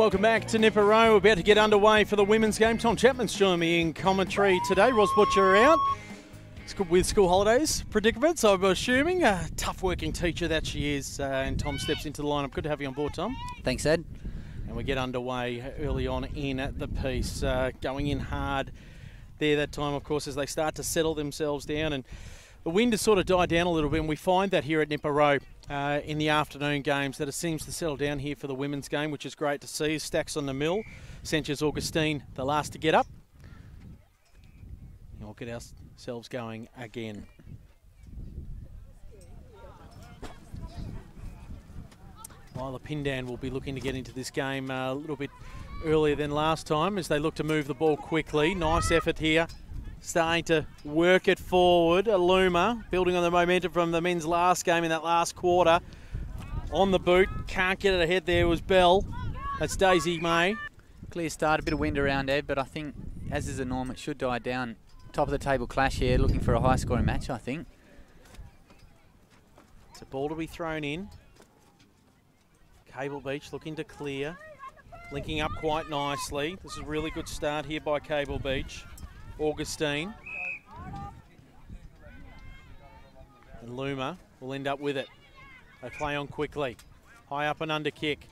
Welcome back to Nipper Roe. We're about to get underway for the women's game. Tom Chapman's joining me in commentary today. Ros Butcher out with school holidays predicaments, I'm assuming. A tough working teacher that she is. Uh, and Tom steps into the lineup. Good to have you on board, Tom. Thanks, Ed. And we get underway early on in at the piece, uh, going in hard there that time, of course, as they start to settle themselves down. And the wind has sort of died down a little bit, and we find that here at Nipper Roe uh, in the afternoon games that it seems to settle down here for the women's game, which is great to see. Stacks on the mill. Sanchez Augustine, the last to get up. And we'll get ourselves going again. Lila Pindan will be looking to get into this game uh, a little bit earlier than last time as they look to move the ball quickly. Nice effort here starting to work it forward. Aluma building on the momentum from the men's last game in that last quarter. On the boot, can't get it ahead there was Bell. That's Daisy May. Clear start, a bit of wind around Ed, but I think as is the norm, it should die down. Top of the table clash here, looking for a high scoring match, I think. It's a ball to be thrown in. Cable Beach looking to clear. Linking up quite nicely. This is a really good start here by Cable Beach. Augustine. And Looma will end up with it. They play on quickly. High up and under kick.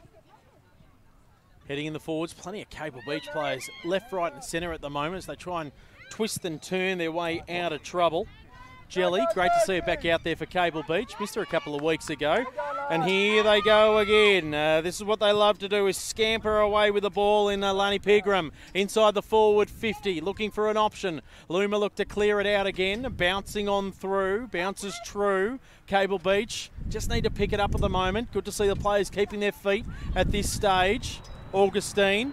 Heading in the forwards, plenty of Cable Beach players left, right and centre at the moment as they try and twist and turn their way out of trouble. Jelly, great to see her back out there for Cable Beach. Missed her a couple of weeks ago. And here they go again. Uh, this is what they love to do is scamper away with the ball in uh, Lani Pigram inside the forward 50, looking for an option. Looma look to clear it out again, bouncing on through, bounces true. Cable Beach just need to pick it up at the moment. Good to see the players keeping their feet at this stage. Augustine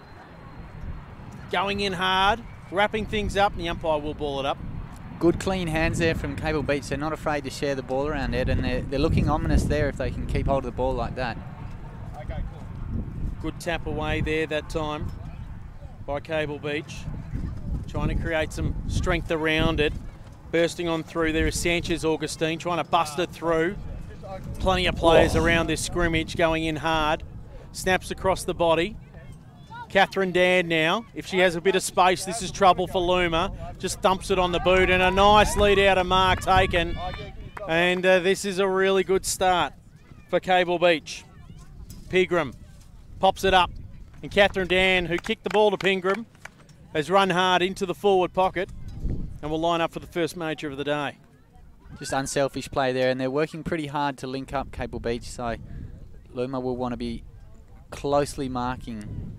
going in hard, wrapping things up, and the umpire will ball it up. Good clean hands there from Cable Beach. They're not afraid to share the ball around, Ed, and they're, they're looking ominous there if they can keep hold of the ball like that. Okay, cool. Good tap away there that time by Cable Beach. Trying to create some strength around it. Bursting on through there is Sanchez Augustine trying to bust it through. Plenty of players oh. around this scrimmage going in hard. Snaps across the body. Catherine Dan now. If she has a bit of space, this is trouble for Looma. Just dumps it on the boot and a nice lead out of Mark taken. And uh, this is a really good start for Cable Beach. Pigram pops it up. And Catherine Dan, who kicked the ball to Pigram, has run hard into the forward pocket and will line up for the first major of the day. Just unselfish play there, and they're working pretty hard to link up Cable Beach, so Looma will want to be closely marking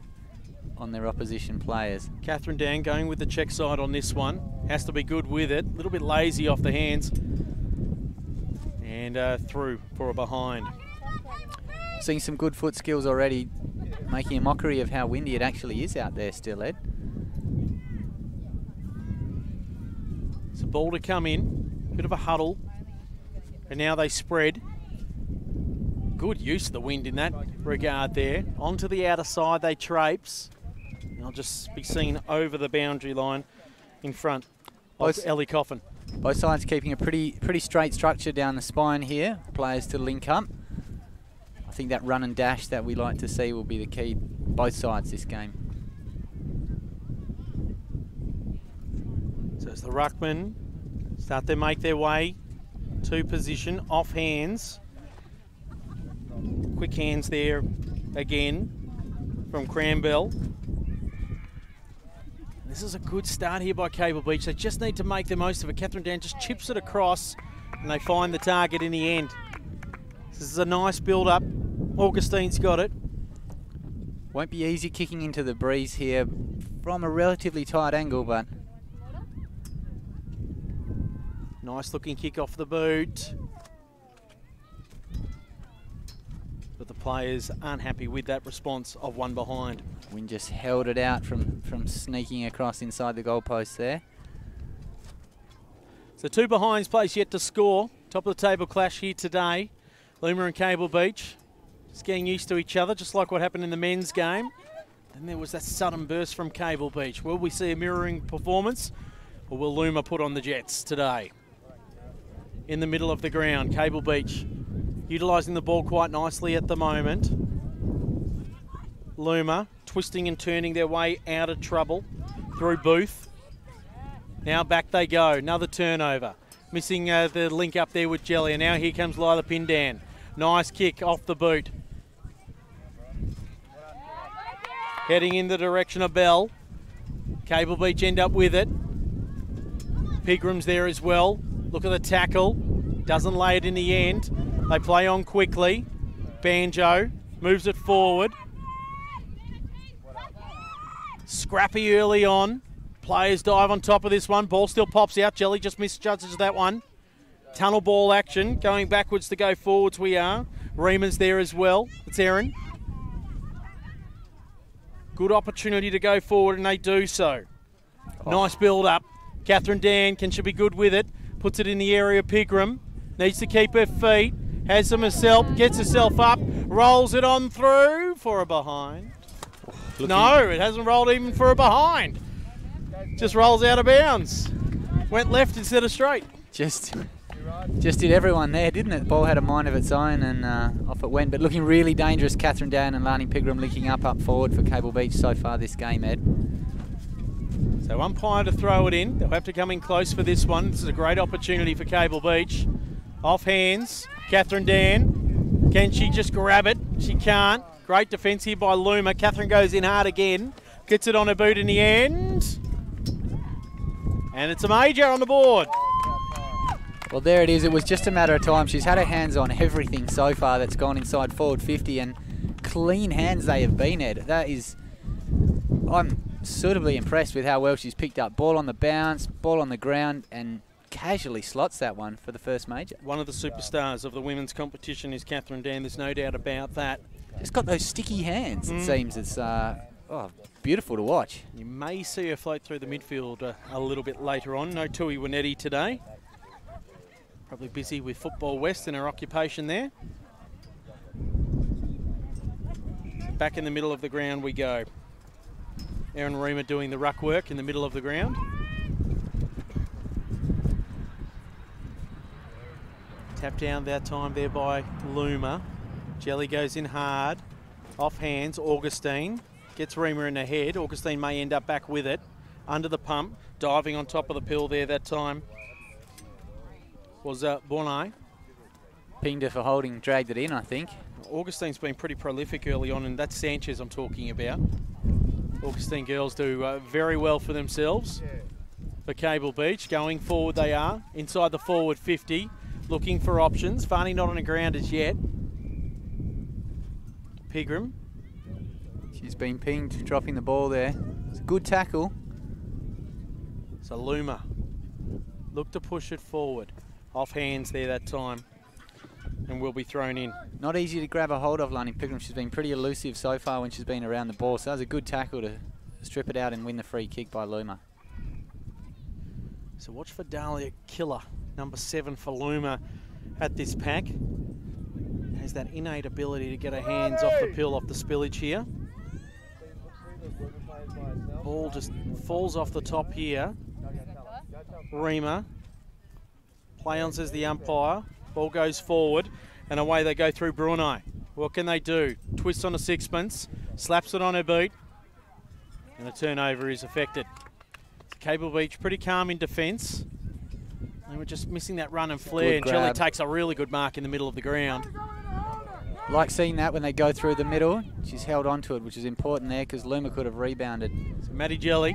on their opposition players. Catherine Dan going with the check side on this one. Has to be good with it. A little bit lazy off the hands. And uh, through for a behind. Seeing some good foot skills already, making a mockery of how windy it actually is out there still, Ed. It's a ball to come in. Bit of a huddle. And now they spread. Good use of the wind in that regard there. Onto the outer side they traipse. They'll just be seen over the boundary line in front of both, Ellie Coffin. Both sides keeping a pretty pretty straight structure down the spine here. Players to link up. I think that run and dash that we like to see will be the key both sides this game. So as the ruckman start to make their way to position, off hands. Quick hands there again from Cranbell. This is a good start here by Cable Beach. They just need to make the most of it. Catherine Dan just chips it across and they find the target in the end. This is a nice build up. Augustine's got it. Won't be easy kicking into the breeze here from a relatively tight angle, but... Nice looking kick off the boot. But the players aren't happy with that response of one behind. Wind just held it out from, from sneaking across inside the goalpost there. So two behinds place yet to score. Top of the table clash here today. Looma and Cable Beach just getting used to each other, just like what happened in the men's game. Then there was that sudden burst from Cable Beach. Will we see a mirroring performance or will Looma put on the Jets today? In the middle of the ground, Cable Beach utilising the ball quite nicely at the moment. Looma twisting and turning their way out of trouble through Booth. Now back they go. Another turnover. Missing uh, the link up there with Jelly. And now here comes Lila Pindan. Nice kick off the boot. Heading in the direction of Bell. Cable Beach end up with it. Pigram's there as well. Look at the tackle. Doesn't lay it in the end. They play on quickly. Banjo moves it forward. Scrappy early on. Players dive on top of this one. Ball still pops out. Jelly just misjudges that one. Tunnel ball action. Going backwards to go forwards we are. Reamer's there as well. It's Aaron. Good opportunity to go forward and they do so. Oh. Nice build up. Catherine Dan, can she be good with it? Puts it in the area Pigram. Needs to keep her feet. Has them herself. Gets herself up. Rolls it on through for a behind. Looking. No, it hasn't rolled even for a behind. Just rolls out of bounds. Went left instead of straight. Just just did everyone there, didn't it? The ball had a mind of its own and uh, off it went. But looking really dangerous, Catherine Dan and Lani Pigram linking up up forward for Cable Beach so far this game, Ed. So umpire to throw it in. They'll have to come in close for this one. This is a great opportunity for Cable Beach. Off hands, Catherine Dan. Can she just grab it? She can't. Great defence here by Looma. Catherine goes in hard again. Gets it on her boot in the end. And it's a major on the board. Well, there it is. It was just a matter of time. She's had her hands on everything so far that's gone inside forward 50, and clean hands they have been, Ed. That is... I'm suitably impressed with how well she's picked up. Ball on the bounce, ball on the ground, and casually slots that one for the first major. One of the superstars of the women's competition is Catherine Dan. There's no doubt about that. It's got those sticky hands, mm. it seems. It's uh, oh, beautiful to watch. You may see her float through the midfield uh, a little bit later on. No Tui Winetti today. Probably busy with Football West and her occupation there. Back in the middle of the ground we go. Aaron Reamer doing the ruck work in the middle of the ground. Tap down that time there by Looma. Jelly goes in hard. Off hands, Augustine. Gets Reamer in the head. Augustine may end up back with it. Under the pump. Diving on top of the pill there that time. Was uh, Bonai. Pinged her for holding, dragged it in, I think. Augustine's been pretty prolific early on, and that's Sanchez I'm talking about. Augustine girls do uh, very well for themselves. For Cable Beach, going forward they are. Inside the forward 50, looking for options. Varney not on the ground as yet. Pigram. She's been pinged, dropping the ball there. It's a good tackle. So Looma look to push it forward. Off hands there that time and will be thrown in. Not easy to grab a hold of Lani Pigram. She's been pretty elusive so far when she's been around the ball. So that was a good tackle to strip it out and win the free kick by Looma. So watch for Dahlia Killer, number seven for Looma at this pack has that innate ability to get her hands off the pill, off the spillage here. Ball just falls off the top here. Reamer. Play on says the umpire. Ball goes forward and away they go through Brunei. What can they do? Twist on a sixpence, slaps it on her boot, and the turnover is affected. Cable Beach pretty calm in defence. And we're just missing that run and flare. and Jelly takes a really good mark in the middle of the ground. Like seeing that when they go through the middle. She's held on to it, which is important there because Looma could have rebounded. So Maddie Jelly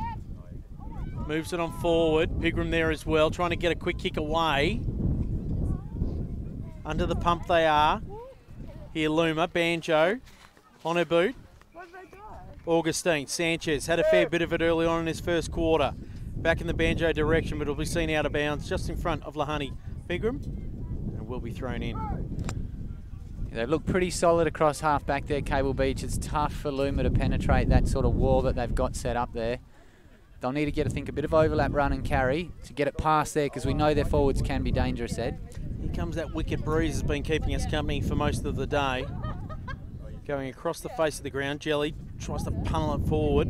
moves it on forward. Pigram there as well, trying to get a quick kick away. Under the pump they are. Here Looma, Banjo on her boot. Augustine, Sanchez had a fair bit of it early on in his first quarter. Back in the Banjo direction, but it'll be seen out of bounds just in front of Lani Pigram and will be thrown in. They look pretty solid across half back there, Cable Beach. It's tough for Looma to penetrate that sort of wall that they've got set up there. They'll need to get, I think, a bit of overlap run and carry to get it past there because we know their forwards can be dangerous, Ed. Here comes that wicked breeze has been keeping us company for most of the day. Going across the face of the ground, Jelly tries to pummel it forward.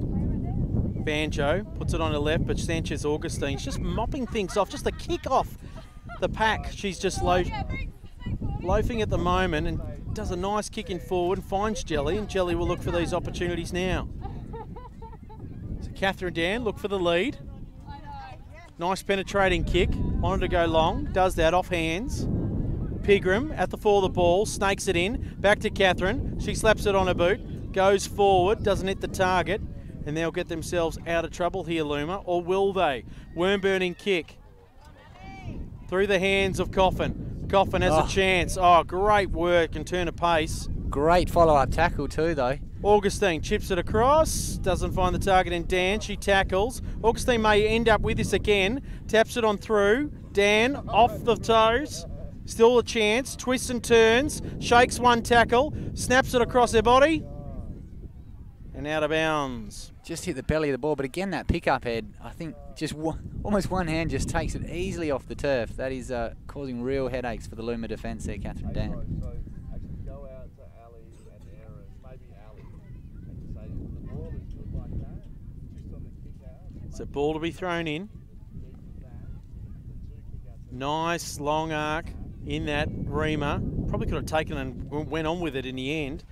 Banjo puts it on her left, but Sanchez Augustine's just mopping things off, just a kick off the pack. She's just low, loafing at the moment and does a nice kick in forward and finds Jelly, and Jelly will look for these opportunities now. So Catherine Dan, look for the lead. Nice penetrating kick. Wanted to go long. Does that off hands. Pigram at the fall of the ball, snakes it in. Back to Catherine. She slaps it on her boot. Goes forward, doesn't hit the target. And they'll get themselves out of trouble here, Looma. Or will they? Worm burning kick. Through the hands of Coffin. Coffin has Oh. a ah. chance. Oh, great work and turn of pace. Great follow-up tackle too, though. Augustine chips it across, doesn't find the target in Dan. She tackles. Augustine may end up with this again. Taps it on through. Dan off the toes. Still a chance. Twists and turns. Shakes one tackle. Snaps it across her body. And out of bounds. Just hit the belly of the ball, but again that pickup head, I think just one, almost one hand just takes it easily off the turf. That is uh, causing real headaches for the Looma defence there, Catherine Dan. So actually go out to Ali and Aaron, maybe Ali, and say the ball is good like that, just on the kick out. So ball to be thrown in. Nice long arc in that Reamer. Probably could have taken and went on with it in the end.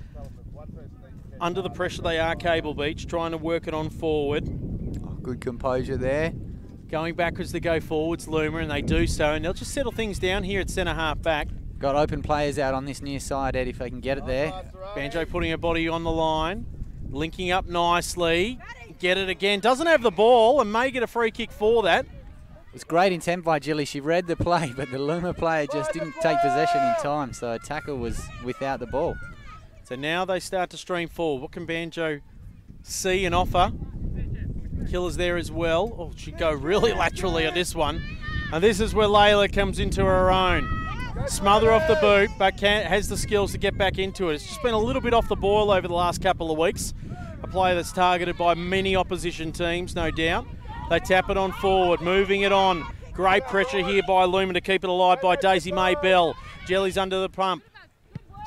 Under the pressure they are, Cable Beach, trying to work it on forward. Oh, good composure there. Going backwards to go forwards, Looma, and they do so. And they'll just settle things down here at centre half back. Got open players out on this near side, Ed, if they can get it there. Banjo putting her body on the line, linking up nicely. Get it again. Doesn't have the ball and may get a free kick for that. It was great intent by Jilly. She read the play, but the Looma player just didn't take possession in time, so a tackle was without the ball. So now they start to stream forward. What can Banjo see and offer? Killer's there as well. Oh, she go really laterally on this one. And this is where Layla comes into her own. Smother off the boot, but can, has the skills to get back into it. It's just been a little bit off the boil over the last couple of weeks. A player that's targeted by many opposition teams, no doubt. They tap it on forward, moving it on. Great pressure here by Looma to keep it alive by Daisy May Bell. Jelly's under the pump.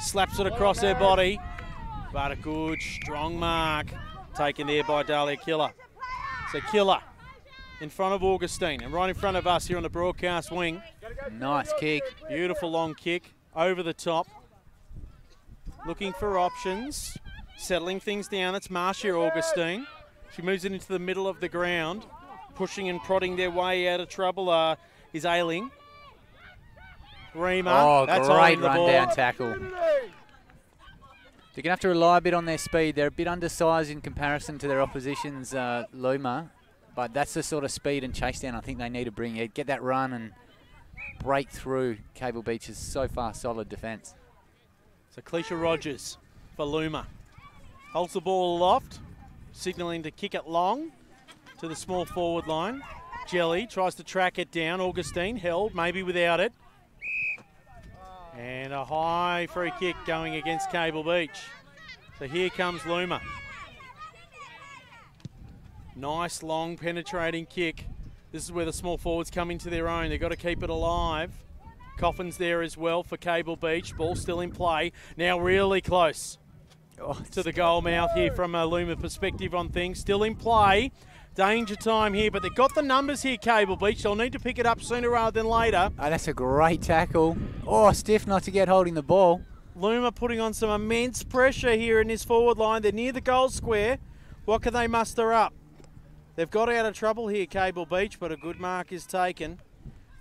Slaps it across her body. But a good, strong mark taken there by Dahlia Killer. So Killer in front of Augustine and right in front of us here on the broadcast wing. Nice kick. Beautiful long kick over the top. Looking for options. Settling things down. It's Marcia Augustine. She moves it into the middle of the ground. Pushing and prodding their way out of trouble uh, is Ailing. Reamer. Oh, that's great run ball. down tackle. They're going to have to rely a bit on their speed. They're a bit undersized in comparison to their opposition's uh, Looma, but that's the sort of speed and chase down I think they need to bring it. Get that run and break through Cable Beach's so far solid defence. So Cleisha Rogers for Looma. Holds the ball aloft, signalling to kick it long to the small forward line. Jelly tries to track it down. Augustine held, maybe without it. And a high free kick going against Cable Beach. So here comes Looma. Nice long penetrating kick. This is where the small forwards come into their own. They've got to keep it alive. Coffin's there as well for Cable Beach. Ball still in play. Now really close Oh, to the goal mouth here from a Looma perspective on things. Still in play. Danger time here, but they've got the numbers here, Cable Beach. They'll need to pick it up sooner rather than later. oh, that's a great tackle. Oh, stiff not to get holding the ball. Looma putting on some immense pressure here in this forward line. They're near the goal square. What can they muster up? They've got out of trouble here, Cable Beach, but a good mark is taken.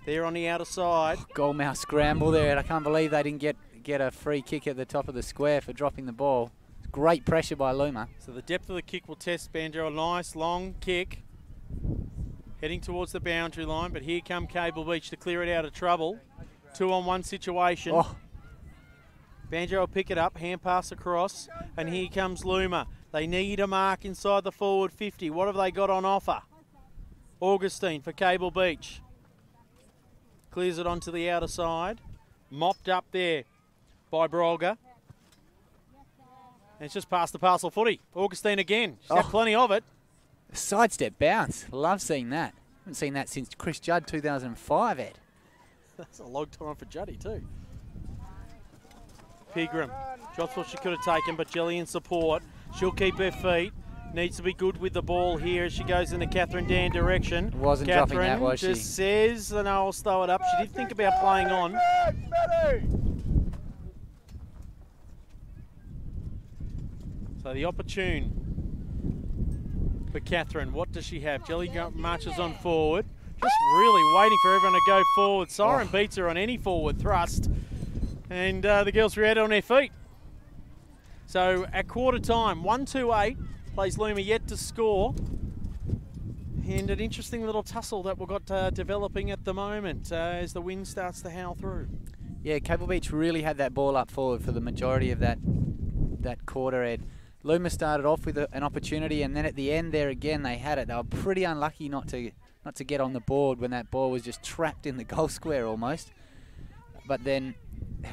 They're on the outer side. Oh, Goalmouth scramble there, and I can't believe they didn't get, get a free kick at the top of the square for dropping the ball. Great pressure by Looma. So the depth of the kick will test Banjo. A nice long kick. Heading towards the boundary line, but here come Cable Beach to clear it out of trouble. Two on one situation. Oh, Banjo will pick it up, hand pass across, and here comes Looma. They need a mark inside the forward 50. What have they got on offer? Augustine for Cable Beach. Clears it onto the outer side. Mopped up there by Brolga. And it's just past the parcel footy. Augustine again. She's had Oh. plenty of it. sidestep bounce. Love seeing that. Haven't seen that since Chris Judd 2005, Ed. That's a long time for Juddy too. Pigram drops what she could have taken, but Jelly in support. She'll keep her feet. Needs to be good with the ball here as she goes in the Catherine Dan direction. Wasn't Catherine dropping that, was she? just says, and I'll throw it up. She did think about playing on. So the opportune for Catherine. What does she have? Jelly marches on forward. Just really waiting for everyone to go forward. Siren Oh. beats her on any forward thrust. And uh, the girls react on their feet. So at quarter time, 1 2 8, plays Looma yet to score. And an interesting little tussle that we've got uh, developing at the moment uh, as the wind starts to howl through. Yeah, Cable Beach really had that ball up forward for the majority of that that quarter, Ed. Looma started off with a, an opportunity, and then at the end there again they had it. They were pretty unlucky not to not to get on the board when that ball was just trapped in the goal square almost. But then,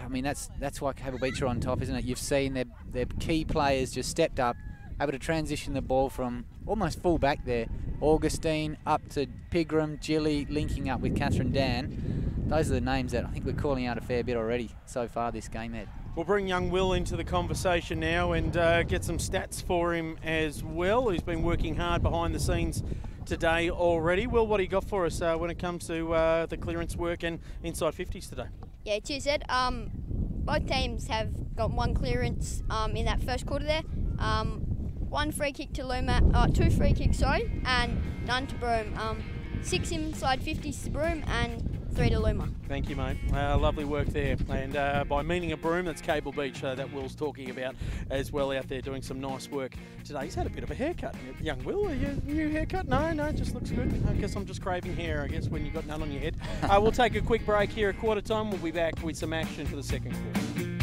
I mean, that's that's why Cable Beach are on top, isn't it? You've seen their their key players just stepped up, able to transition the ball from almost full back there. Augustine up to Pigram, Gilly linking up with Catherine Dan. Those are the names that I think we're calling out a fair bit already so far this game, Ed. We'll bring young Will into the conversation now and uh, get some stats for him as well, who's been working hard behind the scenes today already. Will, what do you got for us uh, when it comes to uh, the clearance work and inside 50s today? Yeah, cheers, Ed. Um, both teams have got one clearance um, in that first quarter there. Um, one free kick to Looma, uh, two free kicks, sorry, and none to Broome. Um, six inside 50s to Broome and three to Looma. Thank you, mate. Uh, lovely work there. And uh, by meaning a broom, that's Cable Beach uh, that Will's talking about as well out there doing some nice work today. He's had a bit of a haircut. Young Will, are you new haircut? No, no, it just looks good. I guess I'm just craving hair, I guess, when you've got none on your head. uh, we'll take a quick break here at quarter time. We'll be back with some action for the second quarter.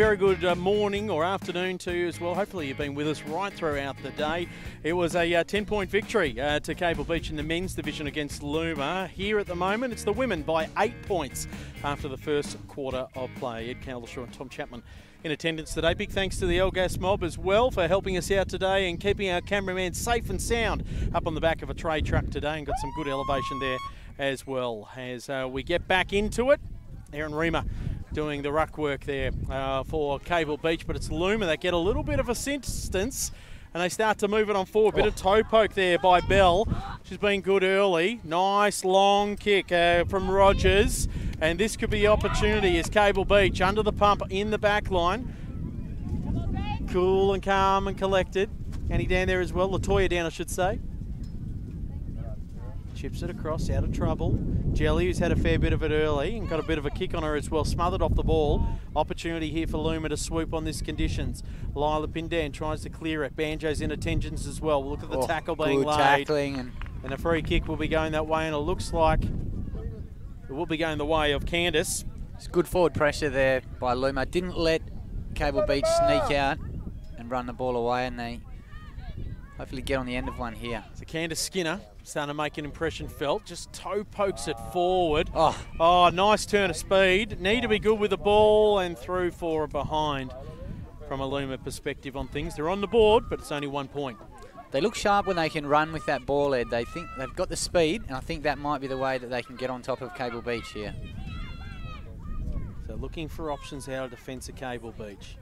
Very good uh, morning or afternoon to you as well. Hopefully, you've been with us right throughout the day. It was a uh, 10 point victory uh, to Cable Beach in the men's division against Looma. Here at the moment, it's the women by eight points after the first quarter of play. Ed Cowlishaw and Tom Chapman in attendance today. Big thanks to the Elgas mob as well for helping us out today and keeping our cameraman safe and sound up on the back of a tray truck today and got some good elevation there as well. As uh, we get back into it, Aaron Reamer doing the ruck work there uh, for Cable Beach, but it's Looma that get a little bit of assistance and they start to move it on forward. Bit of toe poke there by Bell. She's been good early. Nice long kick uh, from Rogers, and this could be opportunity as Cable Beach under the pump in the back line. Cool and calm and collected. Annie down there as well. Latoya down, I should say. Chips it across, out of trouble. Jelly, who's had a fair bit of it early and got a bit of a kick on her as well, smothered off the ball. Opportunity here for Looma to swoop on this conditions. Lila Pindan tries to clear it. Banjo's in attentions as well. Look at the Oh, tackle being good laid. tackling and And a free kick will be going that way, and it looks like it will be going the way of Candace. It's good forward pressure there by Looma. Didn't let Cable Beach sneak out and run the ball away, and they hopefully get on the end of one here. So Candace Skinner starting to make an impression felt. Just toe pokes it forward. Oh, Oh, nice turn of speed. Need to be good with the ball and through for a behind from a Looma perspective on things. They're on the board, but it's only one point. they look sharp when they can run with that ball, Ed. They think they've got the speed, and I think that might be the way that they can get on top of Cable Beach here. So looking for options out of defence of Cable Beach.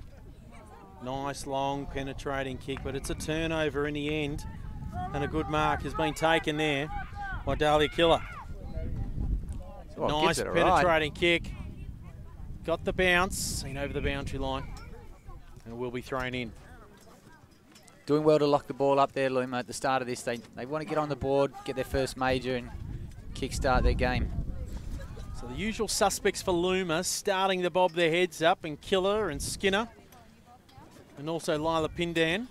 Nice long penetrating kick, but it's a turnover in the end. And a good mark has been taken there by Dahlia Killer. Oh, nice gives it a ride. penetrating kick. Got the bounce, seen over the boundary line. And will be thrown in. Doing well to lock the ball up there, Looma, at the start of this. They, they want to get on the board, get their first major, and kickstart their game. So the usual suspects for Looma starting to bob their heads up and Killer and Skinner. And also Lila Pindan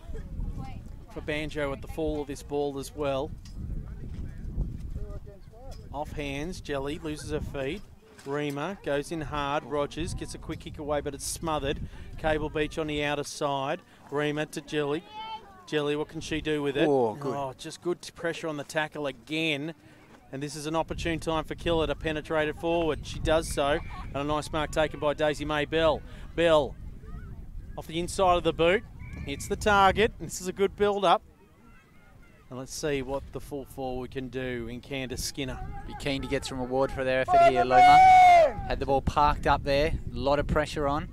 for Banjo at the fall of this ball as well. Off hands, Jelly loses her feet. Reamer goes in hard. Rogers gets a quick kick away, but it's smothered. Cable Beach on the outer side. Reamer to Jelly. Jelly, what can she do with it? Oh, good. Oh, just good pressure on the tackle again. And this is an opportune time for Killer to penetrate it forward. She does so. And a nice mark taken by Daisy May Bell. Bell off the inside of the boot. Hits the target. This is a good build up. And let's see what the full forward can do in Candace Skinner. Be keen to get some reward for their effort here, Looma. Had the ball parked up there, a lot of pressure on.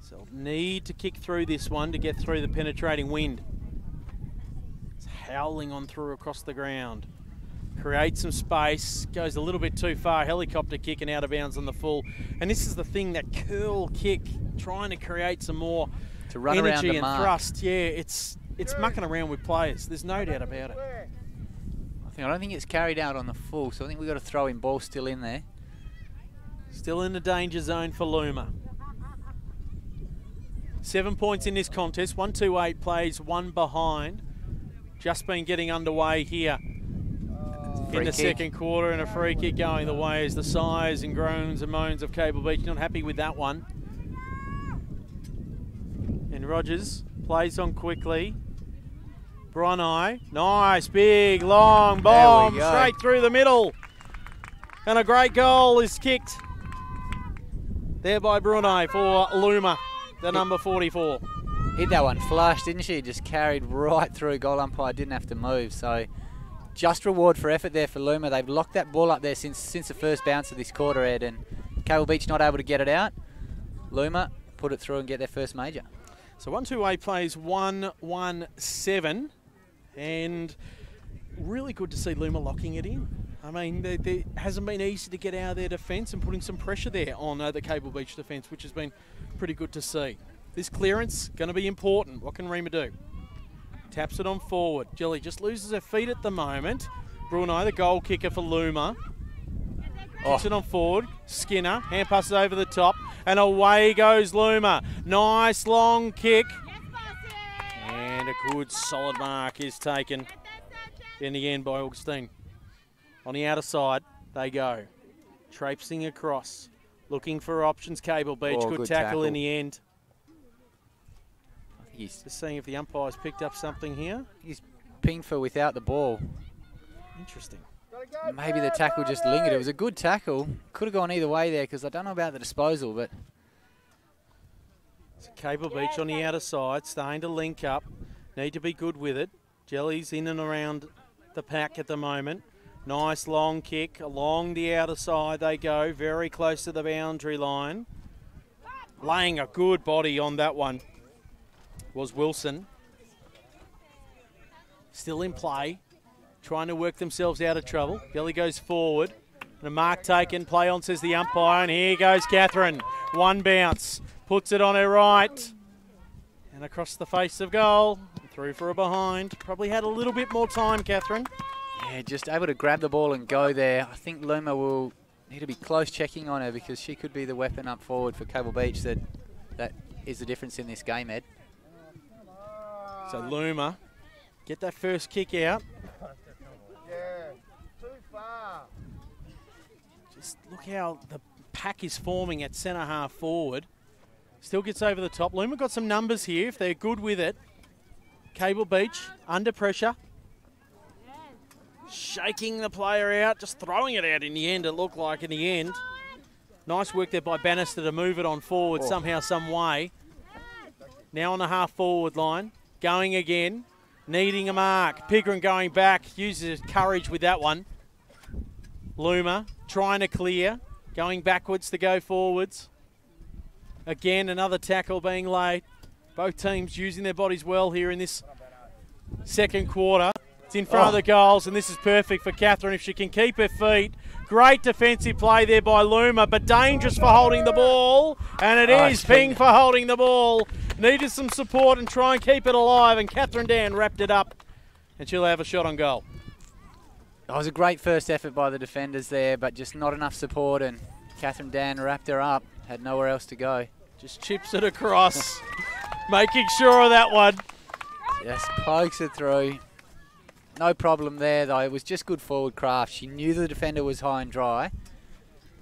So need to kick through this one to get through the penetrating wind. It's howling on through across the ground. Creates some space, goes a little bit too far. Helicopter kick and out of bounds on the full. And this is the thing that curl kick, trying to create some more To run around energy the and mark. thrust. Yeah, it's it's mucking around with players. There's no doubt about it. I think I don't think it's carried out on the full, so I think we've got to throw in ball still in there. Still in the danger zone for Looma. Seven points in this contest. One, two, eight plays, one behind. Just been getting underway here in the kick. second quarter, and a free kick going the way as the sighs and groans and moans of Cable Beach. Not happy with that one. And Rogers plays on quickly. Brunei, nice, big, long bomb straight through the middle. And a great goal is kicked there by Brunei for Looma, the number 44. Hit that one flush, didn't she? Just carried right through. Goal umpire didn't have to move. So just reward for effort there for Looma. They've locked that ball up there since since the first bounce of this quarter, Ed, and Cable Beach not able to get it out. Looma put it through and get their first major. So 1 2 A plays 1 1 7. And really good to see Looma locking it in. I mean, there hasn't been easy to get out of their defence and putting some pressure there on uh, the Cable Beach defence, which has been pretty good to see. This clearance going to be important. What can Reamer do? Taps it on forward. Jelly just loses her feet at the moment. Brunei, the goal kicker for Looma. Kicks it on forward. Skinner, hand passes over the top, and away goes Looma. Nice long kick. And a good solid mark is taken in the end by Augustine. On the outer side, they go. Traipsing across. Looking for options, Cable Beach. Oh, good, good tackle, in the end. He's, Just seeing if the umpire's picked up something here. he's pinged for without the ball. Interesting. Maybe the tackle just lingered. It was a good tackle. Could have gone either way there because I don't know about the disposal, but So Cable Beach on the outer side, starting to link up. Need to be good with it. Jelly's in and around the pack at the moment. Nice long kick along the outer side they go, very close to the boundary line. Laying a good body on that one was Wilson. Still in play, trying to work themselves out of trouble. Jelly goes forward. And a mark taken, play on, says the umpire, and here goes Catherine. One bounce, puts it on her right, and across the face of goal, through for a behind. Probably had a little bit more time, Catherine. yeah, just able to grab the ball and go there. I think Looma will need to be close checking on her because she could be the weapon up forward for Cable Beach that that is the difference in this game, Ed. So Looma, get that first kick out. Yeah, too far. Just look how the pack is forming at centre half forward. Still gets over the top. Looma got some numbers here if they're good with it. Cable Beach under pressure. Shaking the player out, just throwing it out in the end, it looked like in the end. Nice work there by Bannister to move it on forward Oh. somehow, some way. Now on the half forward line, going again, needing a mark. Pigram going back, uses courage with that one. Looma trying to clear, going backwards to go forwards. Again, another tackle being laid. Both teams using their bodies well here in this second quarter. It's in front of Oh. the goals, and this is perfect for Catherine if she can keep her feet. Great defensive play there by Looma, but dangerous for holding the ball. And it Oh, is Ping for holding the ball. Needed some support and try and keep it alive, and Catherine Dan wrapped it up, and she'll have a shot on goal. That was a great first effort by the defenders there, but just not enough support, and Catherine Dan wrapped her up. Had nowhere else to go. Just chips it across, making sure of that one. Just pokes it through. No problem there, though. It was just good forward craft. She knew the defender was high and dry.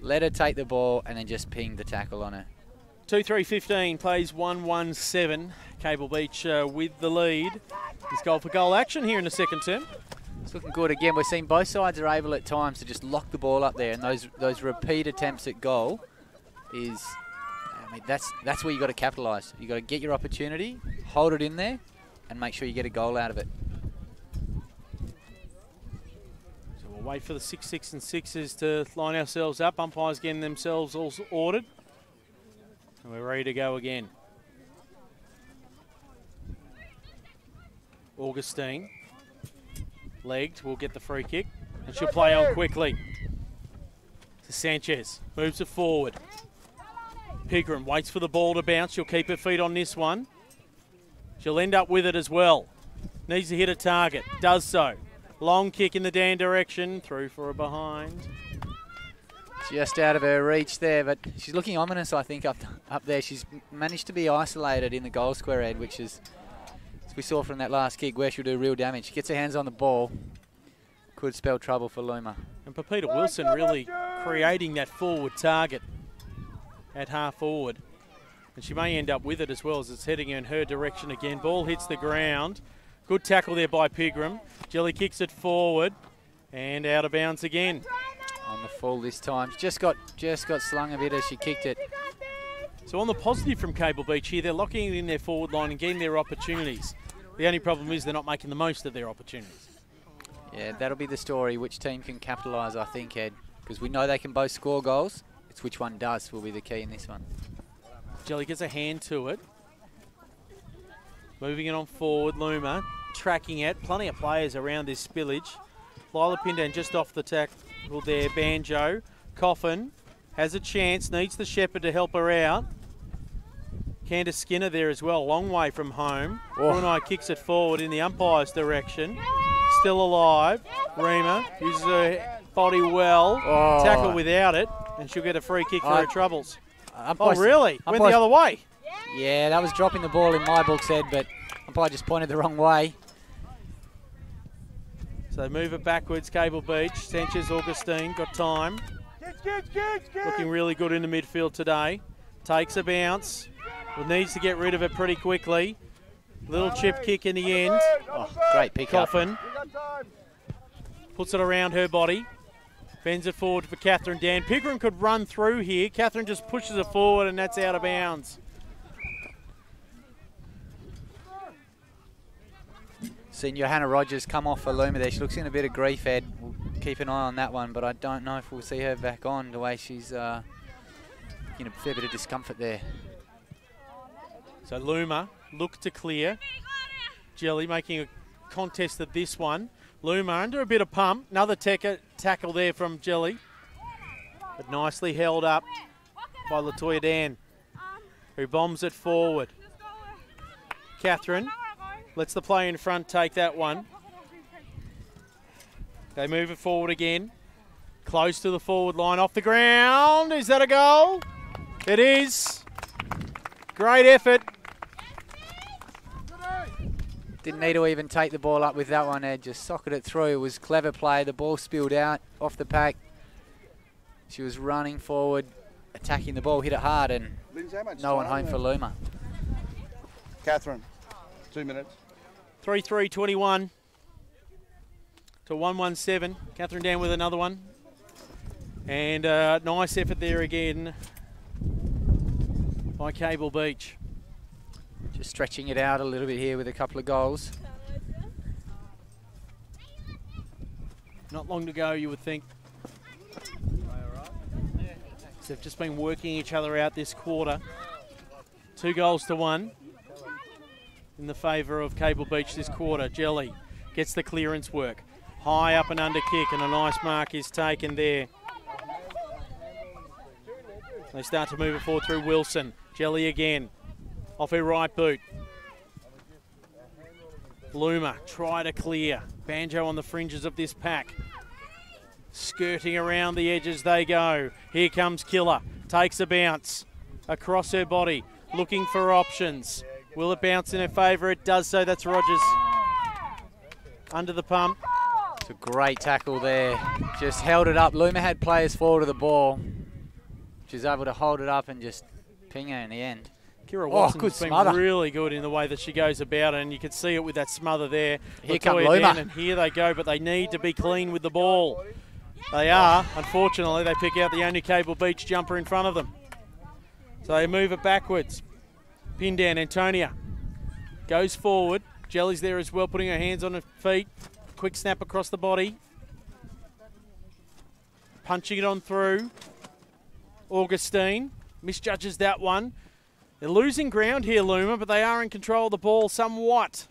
Let her take the ball and then just pinged the tackle on her. 2 3 15 plays 1 1 7. Cable Beach uh, with the lead. It's goal for goal action here in the second term. It's looking good again. We're seeing both sides are able at times to just lock the ball up there, and those those repeat attempts at goal is, I mean, that's that's where you got to capitalise. You got to get your opportunity, hold it in there, and make sure you get a goal out of it. So we'll wait for the six, six, and sixes to line ourselves up. Umpires getting themselves all ordered. And we're ready to go again. Augustine. Legged will get the free kick. And she'll play on quickly. To Sanchez. Moves it forward. Pigram waits for the ball to bounce. She'll keep her feet on this one. She'll end up with it as well. Needs to hit a target. Does so. Long kick in the Dan direction. Through for a behind. Just out of her reach there, but she's looking ominous, I think, up up there. She's managed to be isolated in the goal square end, which is, as we saw from that last kick, where she'll do real damage. Gets her hands on the ball. Could spell trouble for Looma. And Pepita Wilson really creating that forward target at half forward. And she may end up with it as well as it's heading in her direction again. Ball hits the ground. Good tackle there by Pigram. Jelly kicks it forward and out of bounds again. On the full this time. Just got just got slung a bit as she kicked it. So on the positive from Cable Beach here, they're locking in their forward line and getting their opportunities. The only problem is they're not making the most of their opportunities. Yeah, that'll be the story. Which team can capitalise, I think, Ed. Because we know they can both score goals. It's which one does will be the key in this one. Jelly gets a hand to it. Moving it on forward, Looma tracking it. Plenty of players around this spillage. Lila Pindan just off the tackle there. Banjo. Coffin has a chance, needs the Shepherd to help her out. Candace Skinner there as well, long way from home. Oh. Brunei kicks it forward in the umpire's direction. Still alive. Reamer uses her uh, body well. Oh. Tackle without it, and she'll get a free kick for I- her troubles. Oh, Umpires- really? Went the other way. Yeah, that was dropping the ball in my book, said, but umpire just pointed the wrong way. So they move it backwards, Cable Beach. Sanchez Augustine got time. Looking really good in the midfield today. Takes a bounce. Well, needs to get rid of it pretty quickly. Little chip kick in the end. Oh, great pick up. Coffin puts it around her body. Bends it forward for Catherine Dan. Pigram could run through here. Catherine just pushes it forward and that's out of bounds. Seen Johanna Rogers come off for Looma there. She looks in a bit of grief, Ed. We'll keep an eye on that one, but I don't know if we'll see her back on the way she's uh, in a fair bit of discomfort there. So Looma look to clear. Jelly making a contest of this one. Looma under a bit of pump. Another tackle, tackle there from Jelly. But nicely held up by Latoya Dan, who bombs it forward. Catherine lets the player in front take that one. They move it forward again. Close to the forward line, off the ground. Is that a goal? It is. Great effort. Didn't need to even take the ball up with that one, Ed. Just socketed it through. It was clever play. The ball spilled out off the pack. She was running forward, attacking the ball, hit it hard, and Lindsay, how much no one home for left? Looma. Catherine, two minutes. 3 3 21 to 1 1 7. Catherine Dan with another one. And uh, nice effort there again by Cable Beach. Just stretching it out a little bit here with a couple of goals. Not long to go, you would think. They've just been working each other out this quarter. Two goals to one in the favour of Cable Beach this quarter. Jelly gets the clearance work. High up and under kick, and a nice mark is taken there. They start to move it forward through Wilson. Jelly again. Off her right boot. Looma try to clear. Banjo on the fringes of this pack. Skirting around the edges they go. Here comes Killer. Takes a bounce across her body. Looking for options. Will it bounce in her favour? It does so. That's Rogers. Under the pump. It's a great tackle there. Just held it up. Looma had players forward of the ball. She's able to hold it up and just ping her in the end. Kira Oh, Watson's good been smother. really good in the way that she goes about it, and you can see it with that smother there. Here come Looma. And here they go, but they need to be clean with the ball. They are. Unfortunately, they pick out the only Cable Beach jumper in front of them. So they move it backwards. Pin down, Antonia goes forward. Jelly's there as well, putting her hands on her feet. Quick snap across the body. punching it on through. Augustine misjudges that one. They're losing ground here, Looma, but they are in control of the ball somewhat.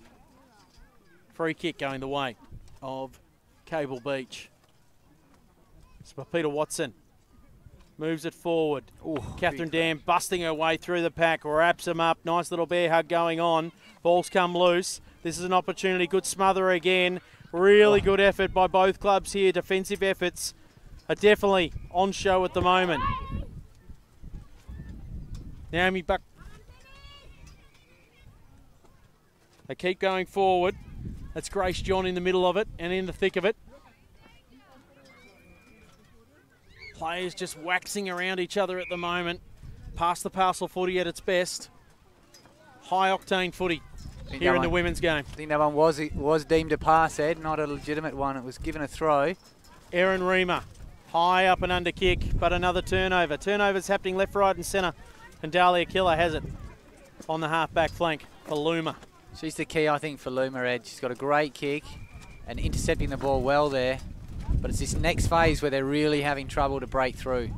Free kick going the way of Cable Beach. It's by Peter Watson. Moves it forward. Catherine Dan busting her way through the pack, wraps him up. Nice little bear hug going on. Balls come loose. This is an opportunity. Good smother again. Really good effort by both clubs here. Defensive efforts are definitely on show at the moment. Naomi Buck. They keep going forward. That's Grace John in the middle of it and in the thick of it. Players just waxing around each other at the moment. Past the parcel footy at its best. High octane footy here in the one- women's game. I think that one was was deemed a pass, Ed, not a legitimate one. It was given a throw. Erin Reamer, high up and under kick, but another turnover. Turnovers happening left, right, and centre. And Dahlia Killer has it on the half back flank for Looma. She's the key, I think, for Looma Ed. She's got a great kick and intercepting the ball well there. But it's this next phase where they're really having trouble to break through.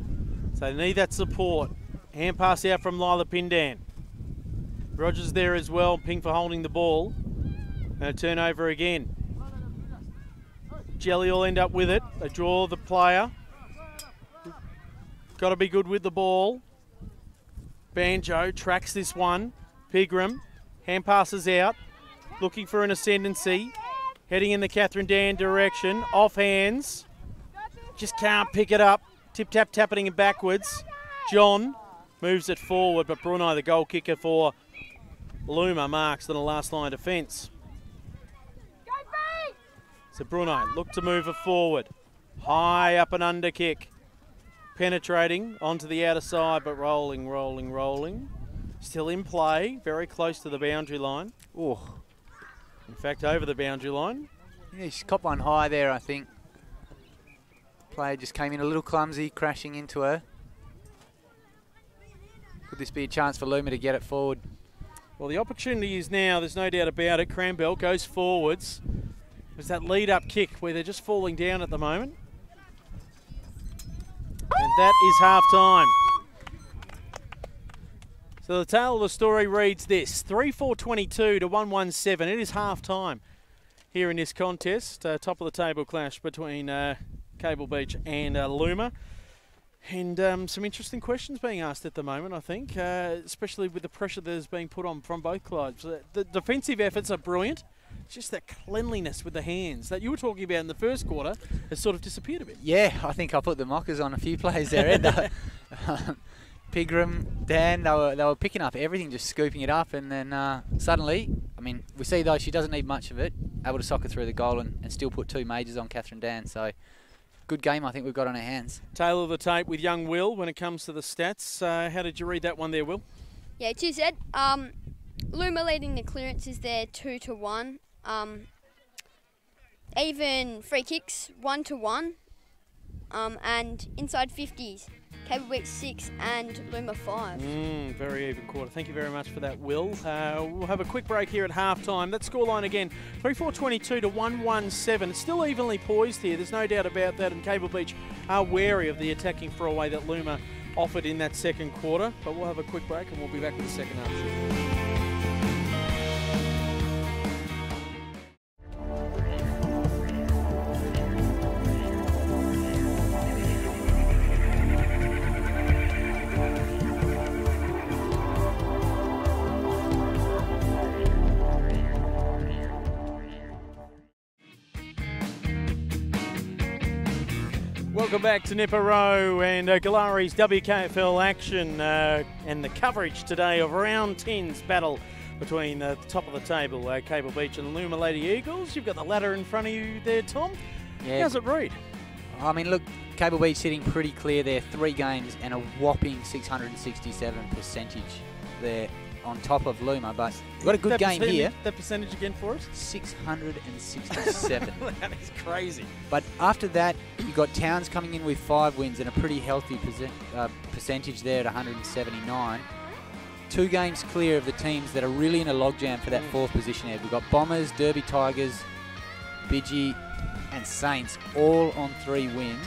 So they need that support. Hand pass out from Lila Pindan. Rogers there as well, Ping for holding the ball. And a turnover again. Jelly will end up with it. They draw the player. Got to be good with the ball. Banjo tracks this one. Pigram, hand passes out, looking for an ascendancy. Heading in the Catherine Dan direction. Off hands. Just can't pick it up. Tip tap tapping it backwards. John moves it forward, but Brunei, the goal kicker for Looma, marks the last line of defence. So Brunei look to move it forward. High up and under kick. Penetrating onto the outer side, but rolling, rolling, rolling. Still in play, very close to the boundary line. Oh, In fact, over the boundary line. yeah, she's caught one high there, I think. Player just came in a little clumsy, crashing into her. Could this be a chance for Looma to get it forward? Well, the opportunity is now, there's no doubt about it. Cranbell goes forwards. There's that lead up kick where they're just falling down at the moment. And that is half time. So the tale of the story reads this 3 4 22 to 1 1 7. It is half time here in this contest. Uh, top of the table clash between uh, Cable Beach and uh, Looma. And um, some interesting questions being asked at the moment, I think, uh, especially with the pressure that is being put on from both clubs. Uh, The defensive efforts are brilliant. It's just that cleanliness with the hands that you were talking about in the first quarter has sort of disappeared a bit. Yeah, I think I put the mockers on a few plays there. Ed. Pigram, Dan, they were, they were picking up everything, just scooping it up, and then uh, suddenly, I mean, we see though she doesn't need much of it, able to sock soccer through the goal and, and still put two majors on Catherine Dan. So, good game I think we've got on our hands. Tail of the tape with young Will when it comes to the stats. Uh, how did you read that one there, Will? Yeah, cheers, Ed. Um, Looma leading the clearances there, two to one. Um, even free kicks, one to one. Um, and inside 50s, Cable Beach six and Looma five. Mm, very even quarter. Thank you very much for that, Will. Uh, we'll have a quick break here at half time. That scoreline again 3 4 22 to 1 1 7. It's still evenly poised here, there's no doubt about that. And Cable Beach are wary of the attacking throwaway that Looma offered in that second quarter. But we'll have a quick break and we'll be back with the second half. Welcome back to Nipper Roe and uh, Goolarri's WKFL action uh, and the coverage today of round 10's battle between uh, the top of the table, uh, Cable Beach and Looma Lady Eagles. You've got the ladder in front of you there, Tom. Yeah, How's it read? I mean, look, Cable Beach sitting pretty clear there, three games and a whopping 667 percentage there on top of Looma. But we've got a good That game here, That percentage again for us? 667. that is crazy. But after that, you've got Towns coming in with five wins and a pretty healthy percent, uh, percentage there at 179. Two games clear of the teams that are really in a logjam for that fourth position there. We've got Bombers, Derby Tigers, Bidgie, and Saints all on three wins.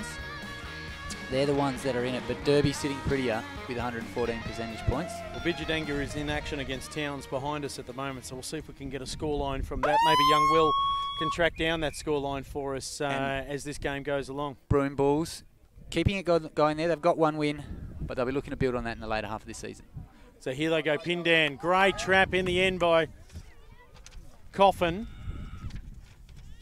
They're the ones that are in it, but Derby sitting prettier with 114 percentage points. Well, Bidyadanga is in action against Towns behind us at the moment, so we'll see if we can get a scoreline from that. Maybe Young Will can track down that scoreline for us uh, as this game goes along. Broome Bulls keeping it go- going there. They've got one win, but they'll be looking to build on that in the later half of this season. So here they go, Pindan. Great trap in the end by Coffin.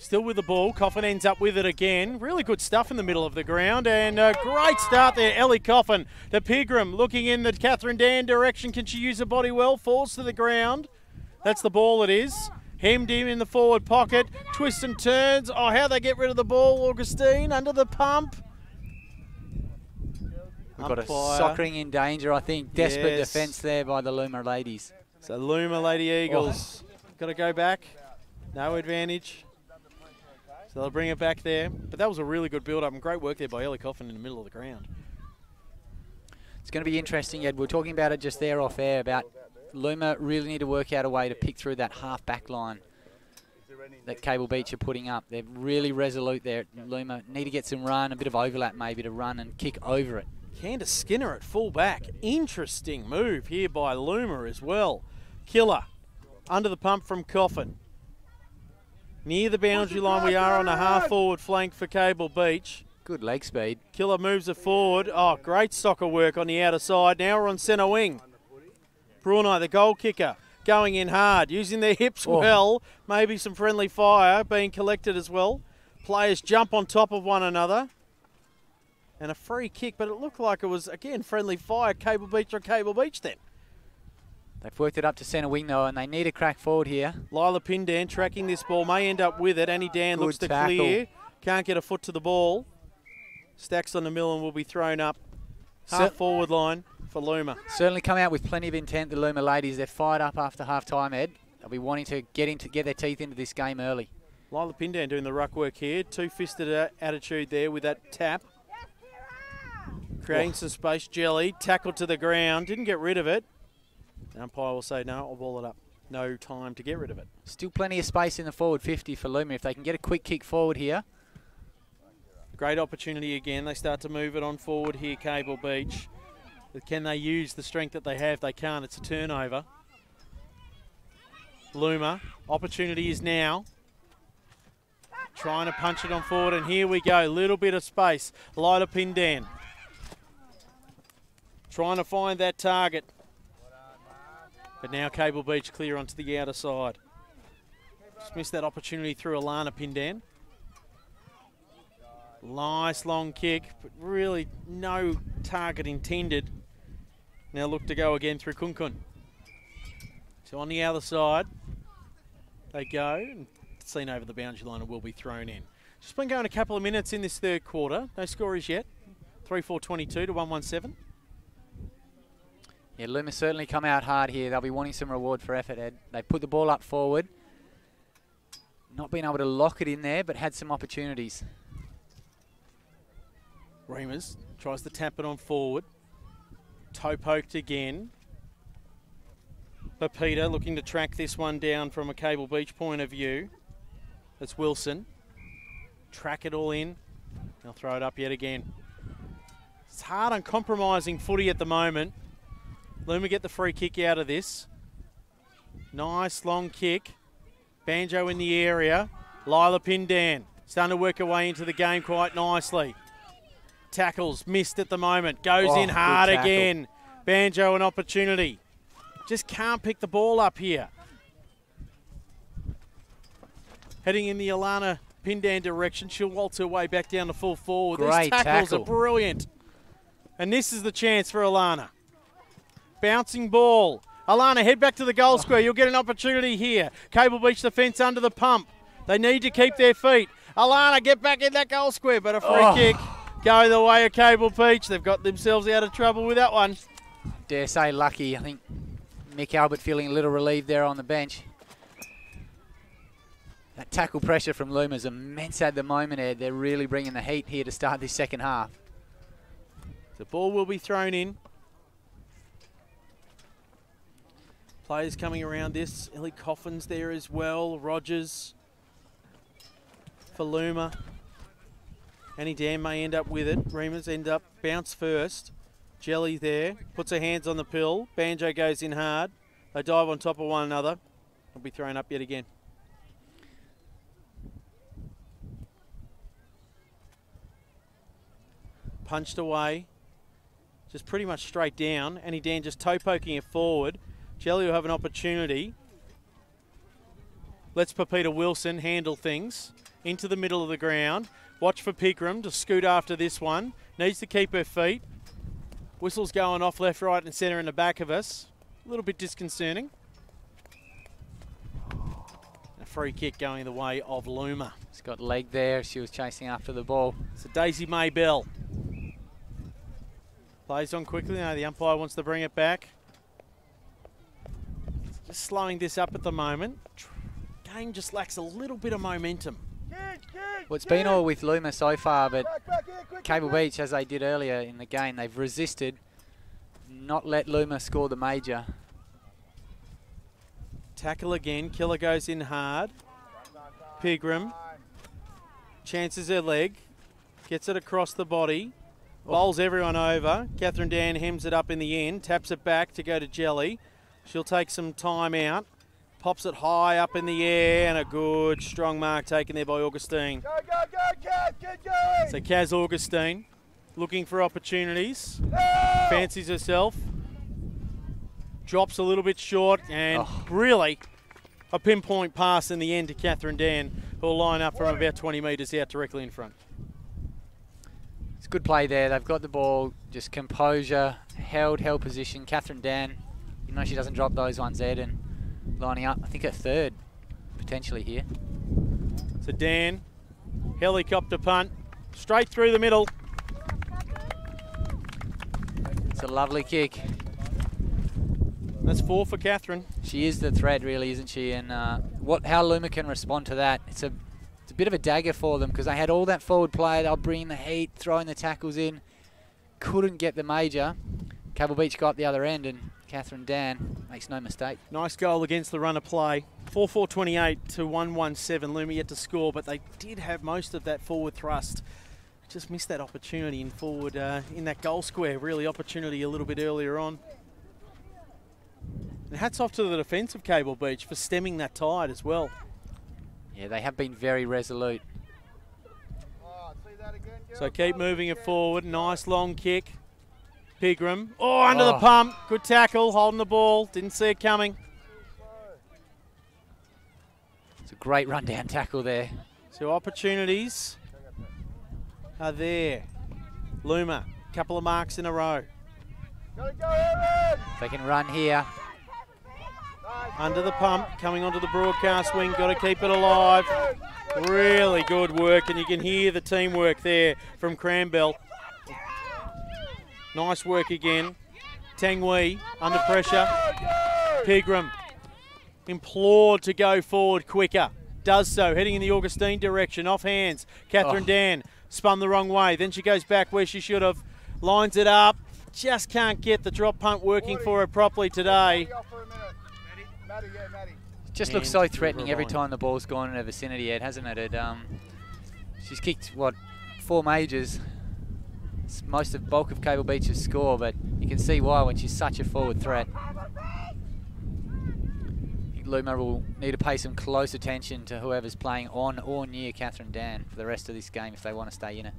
Still with the ball. Coffin ends up with it again. Really good stuff in the middle of the ground. And a great start there. Ellie Coffin to Pigram looking in the Catherine Dan direction. Can she use her body well? Falls to the ground. That's the ball it is. Hemmed him in the forward pocket. Twists and turns. Oh, how they get rid of the ball, Augustine. Under the pump. We've got a Umpire. Sockering in danger, I think. Desperate Yes. defence there by the Looma ladies. So Looma Lady Eagles. Oh. Got to go back. No advantage. So they'll bring it back there. But that was a really good build up and great work there by Ellie Coffin in the middle of the ground. It's going to be interesting, Ed. We are talking about it just there off air about Looma really need to work out a way to pick through that half back line that Cable Beach are putting up. They're really resolute there. Looma need to get some run, a bit of overlap maybe to run and kick over it. Candace Skinner at full back. Interesting move here by Looma as well. Killer under the pump from Coffin. Near the boundary line, we are on a half forward flank for Cable Beach. Good leg speed. Killer moves it forward. Oh, great soccer work on the outer side. Now we're on centre wing. Brunei, the goal kicker, going in hard, using their hips Oh. well. Maybe some friendly fire being collected as well. Players jump on top of one another. And a free kick, but it looked like it was, again, friendly fire. Cable Beach or Cable Beach then. They've worked it up to centre wing though, and they need a crack forward here. Lila Pindan tracking this ball, may end up with it. Annie Dan Good looks to tackle. clear. Can't get a foot to the ball. Stacks on the mill and will be thrown up. Half Cer- forward line for Looma. Certainly come out with plenty of intent. The Looma ladies, they're fired up after half time. Ed, they'll be wanting to get into get their teeth into this game early. Lila Pindan doing the ruck work here. Two fisted attitude there with that tap. Creating some space. Jelly tackled to the ground. Didn't get rid of it. The umpire will say, no, I'll ball it up. No time to get rid of it. Still plenty of space in the forward 50 for Looma if they can get a quick kick forward here. Great opportunity again. They start to move it on forward here, Cable Beach. Can they use the strength that they have? They can't. It's a turnover. Looma, opportunity is now. Trying to punch it on forward, and here we go. Little bit of space. Lila Pindan. Trying to find that target. But now Cable Beach clear onto the outer side. Just missed that opportunity through Alana Pindan. Nice long kick, but really no target intended. Now look to go again through Kunkun. So on the other side, they go and seen over the boundary line and will be thrown in. Just been going a couple of minutes in this third quarter. No scorers yet. 3 4 22 to 117. Yeah, Looma certainly come out hard here. They'll be wanting some reward for effort, Ed. They put the ball up forward. Not being able to lock it in there, but had some opportunities. Reamers tries to tap it on forward. Toe poked again. But Peter looking to track this one down from a Cable Beach point of view. That's Wilson. Track it all in. They'll throw it up yet again. It's hard uncompromising footy at the moment. Looma get the free kick out of this. Nice long kick. Banjo in the area. Lila Pindan starting to work her way into the game quite nicely. Tackles missed at the moment. Goes Oh, in hard again. Banjo an opportunity. Just can't pick the ball up here. Heading in the Alana Pindan direction. She'll waltz her way back down to full forward. These tackles tackle. are brilliant. And this is the chance for Alana. Bouncing ball. Alana, head back to the goal square. You'll get an opportunity here. Cable Beach defence under the pump. They need to keep their feet. Alana, get back in that goal square, but a free Oh. kick going the way of Cable Beach. They've got themselves out of trouble with that one. Dare say lucky. I think Mick Albert feeling a little relieved there on the bench. That tackle pressure from Looma is immense at the moment, Ed. They're really bringing the heat here to start this second half. The ball will be thrown in. Players coming around this. Ellie Coffin's there as well. Rogers for Looma. Annie Dan may end up with it. Remus end up bounce first. Jelly there, puts her hands on the pill. Banjo goes in hard. They dive on top of one another. Will be thrown up yet again. Punched away. Just pretty much straight down. Annie Dan just toe poking it forward. Jelly will have an opportunity. Let's Pepita Wilson handle things into the middle of the ground. Watch for Pigram to scoot after this one. Needs to keep her feet. Whistles going off left, right, and centre in the back of us. A little bit disconcerting. A free kick going the way of Looma. She's got leg there. She was chasing after the ball. So Daisy Maybell plays on quickly. Now the umpire wants to bring it back. Just slowing this up at the moment. Game just lacks a little bit of momentum. Well, it's been all with Looma so far, but Cable Beach, as they did earlier in the game, they've resisted, not let Looma score the major. Tackle again. Killer goes in hard. Pigram chances her leg, gets it across the body, bowls everyone over. Catherine Dan hems it up in the end, taps it back to go to Jelly. She'll take some time out. Pops it high up in the air and a good strong mark taken there by Augustine. Go, go, go, Kaz, get going! So Kaz Augustine looking for opportunities. Fancies herself. Drops a little bit short and Oh. really a pinpoint pass in the end to Catherine Dan, who'll line up from about 20 metres out directly in front. It's good play there. They've got the ball, just composure, held, held position. Catherine Dan, you know she doesn't drop those ones, Ed, and lining up. I think a third potentially here. So Dan, helicopter punt, straight through the middle. It's a lovely kick. That's four for Catherine. She is the threat, really, isn't she? And uh, what how Looma can respond to that? It's a it's a bit of a dagger for them because they had all that forward play. They'll bring the heat, throwing the tackles in. Couldn't get the major. Cable Beach got the other end, and Catherine Dan makes no mistake. Nice goal against the run of play. 4 4 28 to 1 1 7. Looma yet to score, but they did have most of that forward thrust. Just missed that opportunity in forward uh, in that goal square. Really, opportunity a little bit earlier on. And hats off to the defence of Cable Beach for stemming that tide as well. Yeah, they have been very resolute. Oh, see that again. So keep moving it forward. Nice long kick. Pigram. Oh, under the Oh. pump. Good tackle, holding the ball. Didn't see it coming. It's a great rundown tackle there. So opportunities are there. Looma, couple of marks in a row. Gotta go, Aaron! If they can run here, Under the pump, coming onto the broadcast wing. Got to keep it alive. Really good work, and you can hear the teamwork there from Cranbell. Nice work again. Tang Wei under pressure. Pigram implored to go forward quicker. Does so, heading in the Augustine direction, off hands. Catherine Oh. Dan spun the wrong way. Then she goes back where she should have. Lines it up. Just can't get the drop punt working for her properly today. Maddie, off for a minute. Maddie, yeah, Maddie. just looks so threatening every time the ball's gone in her vicinity, Ed, hasn't it? it um, she's kicked, what, four majors. Most of bulk of Cable Beach's score, but you can see why when she's such a forward threat. Looma will need to pay some close attention to whoever's playing on or near Catherine Dan for the rest of this game if they want to stay in it.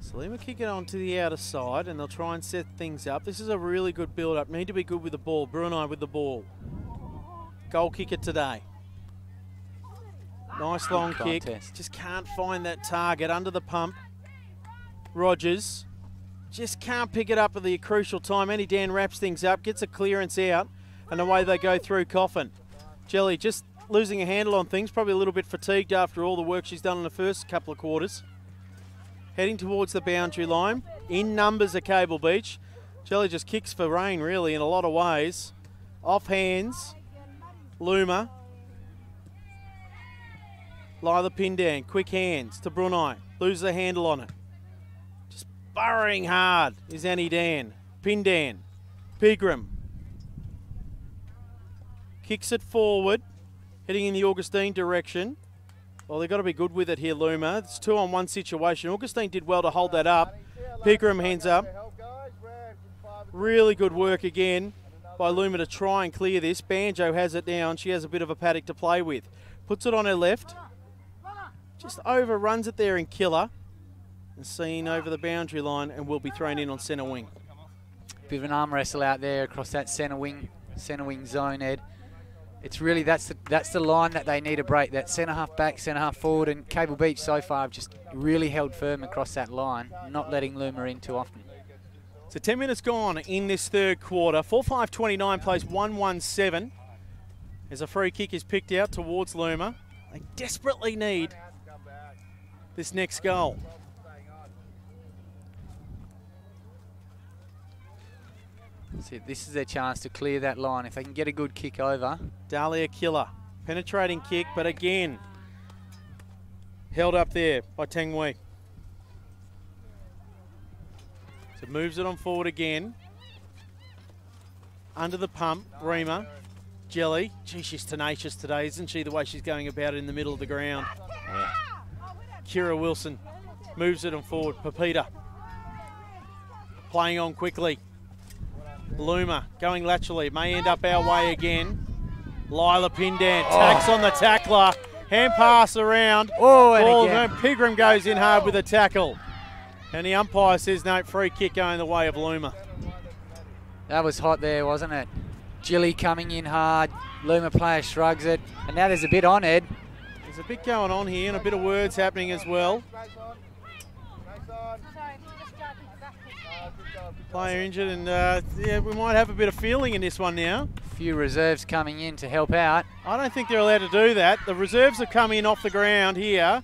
So Salima kick it on to the outer side and they'll try and set things up. This is a really good build up. Need to be good with the ball. Brunei with the ball. Goal kicker today. Nice long kick. Just can't find that target under the pump. Rogers just can't pick it up at the crucial time. Annie Dan wraps things up, gets a clearance out, and away they go through Coffin. Jelly just losing a handle on things, probably a little bit fatigued after all the work she's done in the first couple of quarters heading towards the boundary line. In numbers are Cable Beach. Jelly just kicks for rain, really, in a lot of ways. Off hands. Looma. Lila Pindan. Quick hands to Brunei. Loses the handle on it. Burrowing hard is Annie Dan. Pindan. Pigram. Kicks it forward. Heading in the Augustine direction. Well, they've got to be good with it here, Looma. It's two on one situation. Augustine did well to hold that up. Pigram hands up. Really good work again by Looma to try and clear this. Banjo has it down. She has a bit of a paddock to play with. Puts it on her left. Just overruns it there in killer. And seen over the boundary line and will be thrown in on centre wing. Bit of an arm wrestle out there across that centre wing, centre wing zone, Ed. It's really that's the that's the line that they need to break. That centre half back, centre half forward, and Cable Beach so far have just really held firm across that line, not letting Looma in too often. So 10 minutes gone in this third quarter. 4-5-29 plays 1-1-7 as a free kick is picked out towards Looma. They desperately need this next goal. See, this is their chance to clear that line. If they can get a good kick over, Dahlia Killer. Penetrating kick, but again, held up there by Teng Wei. So moves it on forward again. Under the pump, Rima. Jelly. Gee, she's tenacious today, isn't she? The way she's going about it in the middle of the ground. Kira Wilson moves it on forward. Pepita playing on quickly. Looma going laterally. May end up our way again. Lila Pindan oh. tacks on the tackler. Hand pass around. Oh, and Ball, again. Pigram goes in hard with a tackle. And the umpire says no, free kick going the way of Looma. that was hot there, wasn't it? Jilly coming in hard. Looma player shrugs it, and now there's a bit on Ed. There's a bit going on here and a bit of words happening as well. Player injured, and uh, yeah, we might have a bit of feeling in this one now. A few reserves coming in to help out. I don't think they're allowed to do that. The reserves have come in off the ground here.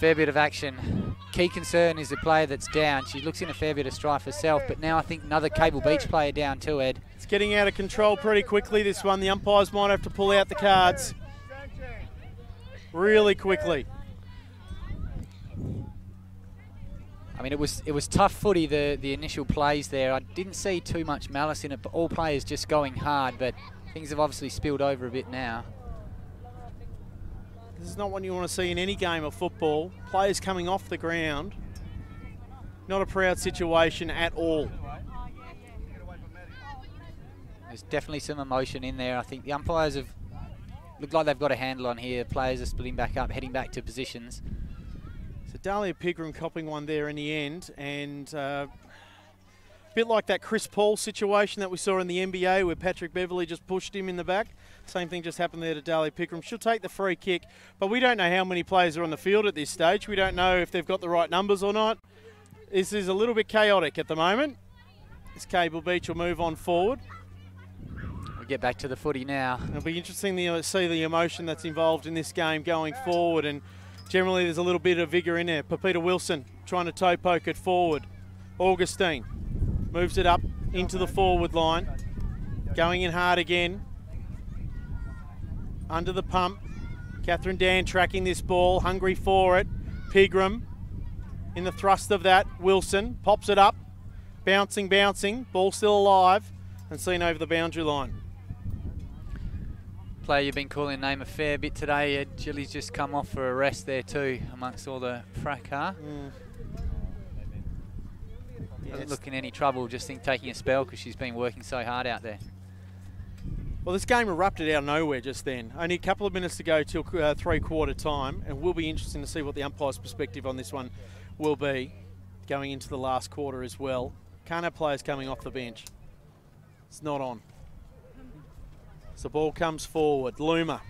Fair bit of action. Key concern is the player that's down. She looks in a fair bit of strife herself, but now I think another Cable Beach player down too, Ed. It's getting out of control pretty quickly, this one. The umpires might have to pull out the cards really quickly. I mean, it was it was tough footy the the initial plays there. I didn't see too much malice in it, but all players just going hard. But things have obviously spilled over a bit now. This is not what you want to see in any game of football. Players coming off the ground. Not a proud situation at all. There's definitely some emotion in there. I think the umpires have looked like they've got a handle on here. Players are splitting back up, heading back to positions. Dahlia Pigram copping one there in the end, and uh, a bit like that Chris Paul situation that we saw in the NBA where Patrick Beverley just pushed him in the back. Same thing just happened there to Dahlia Pigram. She'll take the free kick, but we don't know how many players are on the field at this stage. We don't know if they've got the right numbers or not. This is a little bit chaotic at the moment. This Cable Beach will move on forward. We get back to the footy now. It'll be interesting to see the emotion that's involved in this game going forward, and generally there's a little bit of vigour in there. Pepita Wilson trying to toe poke it forward. Augustine moves it up into the forward line, going in hard again. Under the pump, Catherine Dan tracking this ball, hungry for it. Pigram in the thrust of that. Wilson pops it up, bouncing, bouncing. Ball still alive, and seen over the boundary line. Player you've been calling name a fair bit today. Ed Chili's just come off for a rest there too, amongst all the fracas. Mm. Doesn't Yes. look in any trouble. Just think taking a spell because she's been working so hard out there. Well, this game erupted out of nowhere just then. Only a couple of minutes to go till uh, three quarter time, and will be interesting to see what the umpire's perspective on this one will be going into the last quarter as well. Can't have players coming off the bench. It's not on. So the ball comes forward. Looma.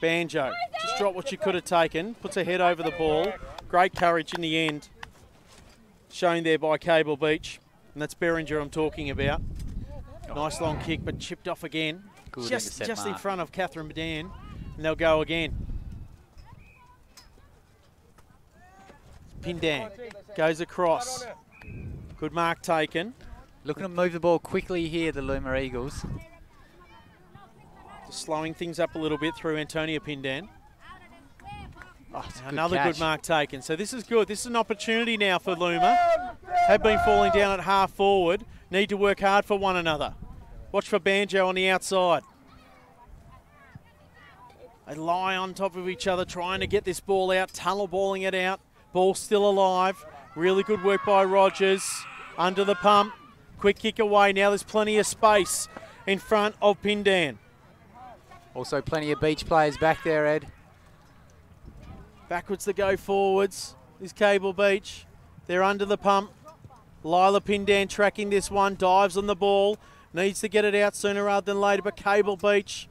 Banjo. Just dropped what she could have taken. Puts her head over the ball. Great courage in the end. Shown there by Cable Beach. And that's Beringer I'm talking about. Nice long kick, but chipped off again. Good just just in front of Catherine Medan. And they'll go again. Pin Pindan goes across. Good mark taken. Looking to move the ball quickly here, the Looma Eagles. Just slowing things up a little bit through Antonia Pindan. Oh, good Another catch. good mark taken. So this is good. This is an opportunity now for Looma. Have been falling down at half forward. Need to work hard for one another. Watch for Banjo on the outside. They lie on top of each other, trying to get this ball out, tunnel balling it out. Ball still alive. Really good work by Rogers. Under the pump. Quick kick away. Now there's plenty of space in front of Pindan. Also, plenty of beach players back there, Ed. Backwards to go forwards is Cable Beach. They're under the pump. Lila Pindan tracking this one, dives on the ball, needs to get it out sooner rather than later, but Cable Beach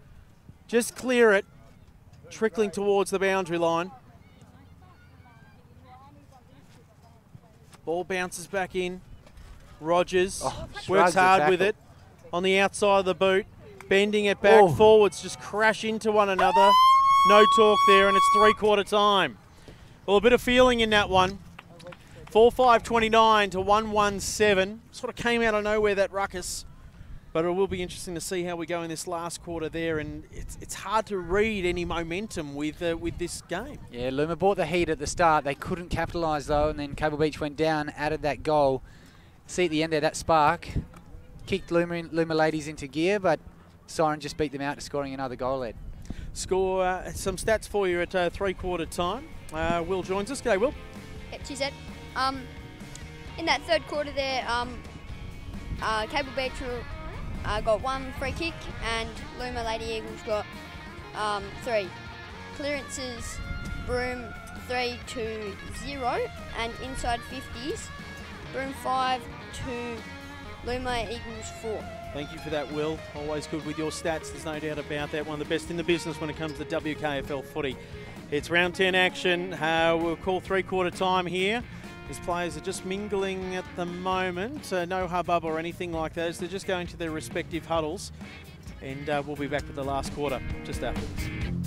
just clear it, trickling towards the boundary line. Ball bounces back in. Rogers Oh, works hard with it on the outside of the boot, bending it back Oh. forwards, just crash into one another. No talk there, and it's three quarter time. Well, a bit of feeling in that one. 4 5 29 to 1 1 7. Sort of came out of nowhere that ruckus. But it will be interesting to see how we go in this last quarter there, and it's, it's hard to read any momentum with uh, with this game. Yeah, Looma bought the heat at the start. They couldn't capitalise though, and then Cable Beach went down, added that goal. See at the end there, that spark kicked Looma, Looma ladies into gear, but Siren just beat them out to scoring another goal, Ed. Score uh, some stats for you at uh, three quarter time. Uh, Will joins us. G'day, Will. Yep, she said. Um, in that third quarter there, um, uh, Cable Beach uh, got one free kick and Looma Lady Eagles got um, three. Clearances, Broom 3 to 0 and inside 50s, Broom 5 to Looma Eagles 4. Thank you for that, Will. Always good with your stats. There's no doubt about that. One of the best in the business when it comes to WKFL footy. It's round 10 action. Uh, we'll call three quarter time here. These players are just mingling at the moment. Uh, no hubbub or anything like those. They're just going to their respective huddles. And uh, we'll be back with the last quarter just after That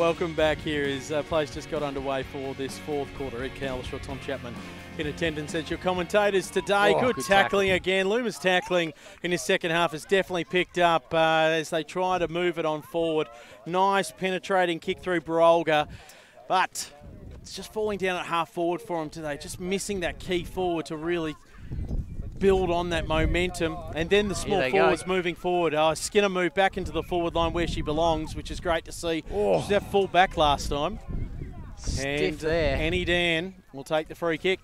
Welcome back here as uh, plays just got underway for this fourth quarter. Ed Cowlishaw, Tom Chapman in attendance as your commentators today. Oh, good, good tackling tackle. again. Looma's tackling in his second half has definitely picked up uh, as they try to move it on forward. Nice penetrating kick through Barolga, but it's just falling down at half forward for him today. Just missing that key forward to really build on that momentum. And then the small they go. forwards moving forward. Uh, Skinner moved back into the forward line where she belongs, which is great to see. Oh. She's at full back last time. Stiff and there. Annie Dan will take the free kick.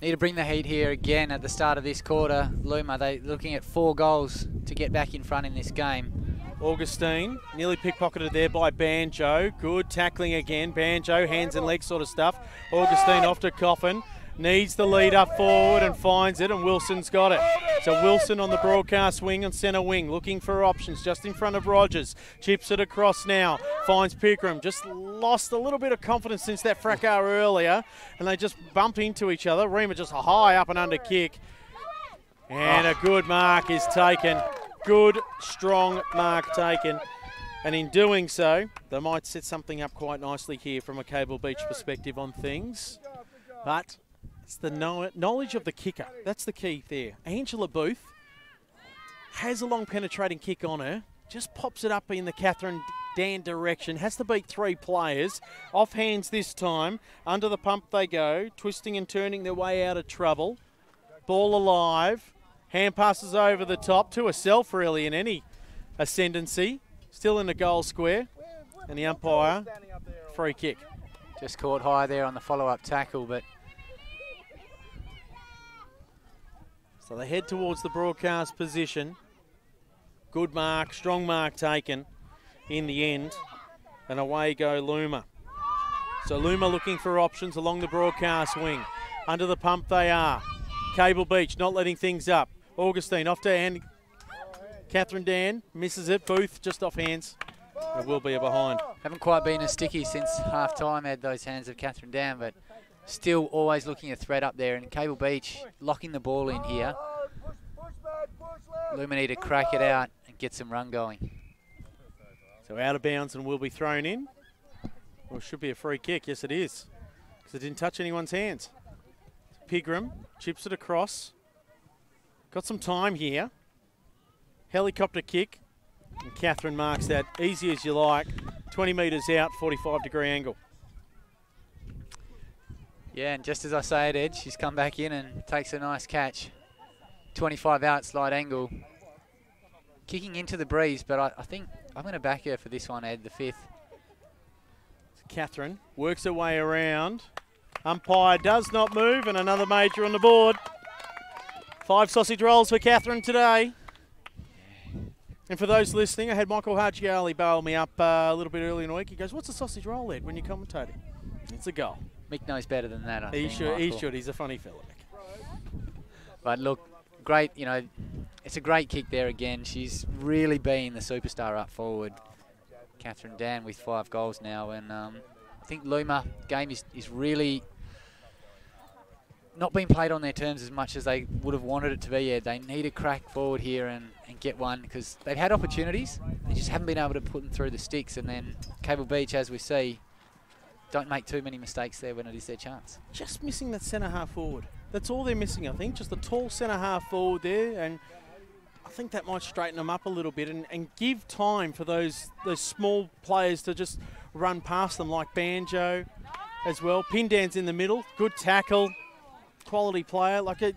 Need to bring the heat here again at the start of this quarter. Looma, they looking at four goals to get back in front in this game. Augustine nearly pickpocketed there by Banjo. Good tackling again. Banjo, hands and legs sort of stuff. Augustine off to Coffin. Needs the lead up forward and finds it, and Wilson's got it. So Wilson on the broadcast wing and centre wing, looking for options just in front of Rogers. Chips it across now. Finds Pigram. Just lost a little bit of confidence since that fracas earlier, and they just bump into each other. Rima just a high up and under kick. And a good mark is taken. Good, strong mark taken. And in doing so, they might set something up quite nicely here from a Cable Beach perspective on things. But it's the knowledge of the kicker. That's the key there. Angela Booth has a long penetrating kick on her, just pops it up in the Catherine Dan direction, has to beat three players. Off hands this time. Under the pump they go, twisting and turning their way out of trouble. Ball alive. Hand passes over the top to herself, really, in any ascendancy. Still in the goal square. And the umpire, free kick. Just caught high there on the follow-up tackle, but So they head towards the broadcast position. Good mark, strong mark taken in the end. And away go Looma. So Looma looking for options along the broadcast wing. Under the pump they are. Cable Beach not letting things up. Augustine off to Andy. Catherine Dan misses it. Booth just off hands. There will be a behind. haven't quite been as sticky since half-time. Had those hands of Catherine Dan, but still always looking a threat up there. And Cable Beach locking the ball in here. Looma need to crack it out and get some run going. So out of bounds and will be thrown in. Well, should be a free kick. Yes, it is. Because it didn't touch anyone's hands. Pigram chips it across. Got some time here. Helicopter kick. And Catherine marks that easy as you like. 20 metres out, 45 degree angle. Yeah, and just as I say it, Ed, she's come back in and takes a nice catch. 25 out, slight angle. Kicking into the breeze, but I, I think I'm going to back her for this one, Ed, the fifth. Catherine works her way around. Umpire does not move, and another major on the board. Five sausage rolls for Catherine today. And for those listening, I had Michael Hargiali bail me up uh, a little bit earlier in the week. He goes, "What's a sausage roll, Ed, when you're commentating?" It's a goal. Mick knows better than that, I He think, should. He should. He's a funny fella. Mick. But look, great, you know, it's a great kick there again. She's really been the superstar up forward. Catherine Dan with five goals now. And um, I think Looma game is, is really not being played on their terms as much as they would have wanted it to be. Yeah, they need a crack forward here and, and get one because they've had opportunities. They just haven't been able to put them through the sticks. And then Cable Beach, as we see, don't make too many mistakes there when it is their chance. Just missing that centre half forward. That's all they're missing, I think. Just the tall centre half forward there, and I think that might straighten them up a little bit and, and give time for those those small players to just run past them, like Banjo as well. Pindan's in the middle, good tackle, quality player. Like a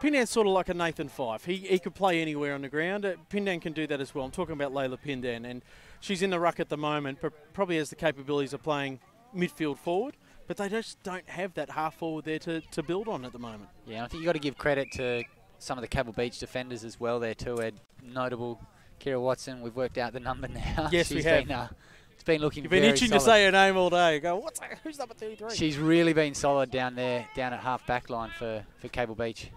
Pindan's sort of like a Nathan Fyfe. He, he could play anywhere on the ground. Uh, Pindan can do that as well. I'm talking about Layla Pindan, and she's in the ruck at the moment, but probably has the capabilities of playing midfield forward. But they just don't have that half forward there to, to build on at the moment. Yeah, I think you've got to give credit to some of the Cable Beach defenders as well there too, Ed. Notable Kira Watson, we've worked out the number now. Yes, we She's have. Been, uh, it's been looking You've been itching solid. to say her name all day. Go, what's that? Who's number 33? She's really been solid down there, down at half back line for, for Cable Beach.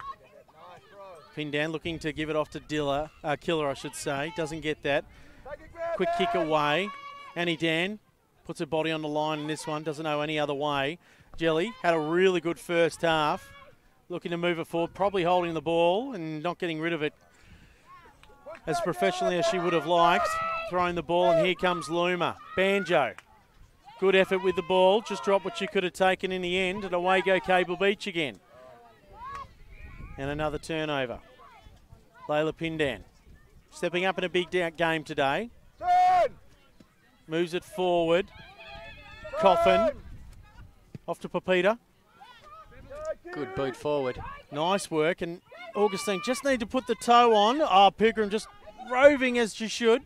Pindan looking to give it off to Dilla, uh, Killer, I should say. Doesn't get that. Quick kick away. Annie Dan puts her body on the line in this one. Doesn't know any other way. Jelly had a really good first half. Looking to move it forward, probably holding the ball and not getting rid of it as professionally as she would have liked. Throwing the ball, and here comes Looma. Banjo. Good effort with the ball. Just dropped what she could have taken in the end, and away go Cable Beach again. And another turnover. Layla Pindan stepping up in a big game today. Moves it forward. Coffin off to Pepita. Good boot forward. Nice work. And Augustine just need to put the toe on. Ah, oh, Pigram just roving as she should.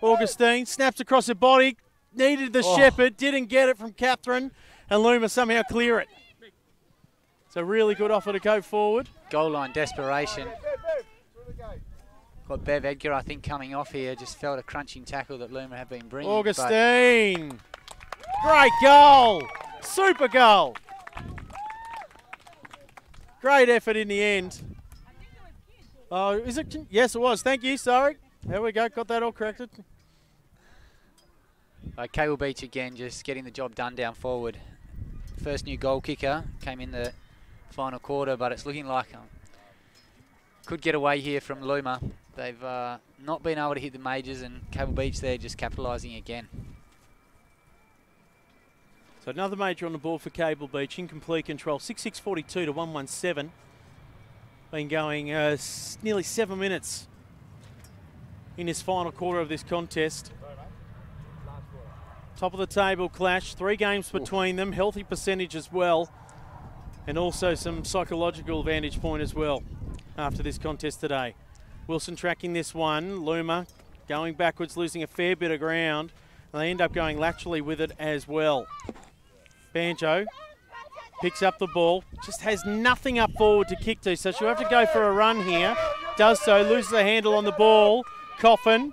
Augustine snaps across her body. Needed the Oh. shepherd. Didn't get it from Catherine. And Looma somehow clear it. It's a really good offer to go forward. Goal line desperation. Got Bev Edgar, I think, coming off here. Just felt a crunching tackle that Looma have been bringing. Augustine. Great goal. Super goal. Great effort in the end. Oh, is it? Yes, it was. Thank you. Sorry. There we go. Got that all corrected. Uh, Cable Beach again, just getting the job done down forward. First new goal kicker came in the final quarter, but it's looking like um, could get away here from Luma. They've uh, not been able to hit the majors, and Cable Beach there just capitalising again. So another major on the board for Cable Beach. Incomplete control. 6-6-42 to 117. Been going uh, nearly seven minutes in this final quarter of this contest. Top of the table clash. Three games between them. Healthy percentage as well. And also some psychological vantage point as well after this contest today. Wilson tracking this one. Looma going backwards, losing a fair bit of ground. And they end up going laterally with it as well. Banjo picks up the ball, just has nothing up forward to kick to, so she'll have to go for a run here. Does so, loses the handle on the ball. Coffin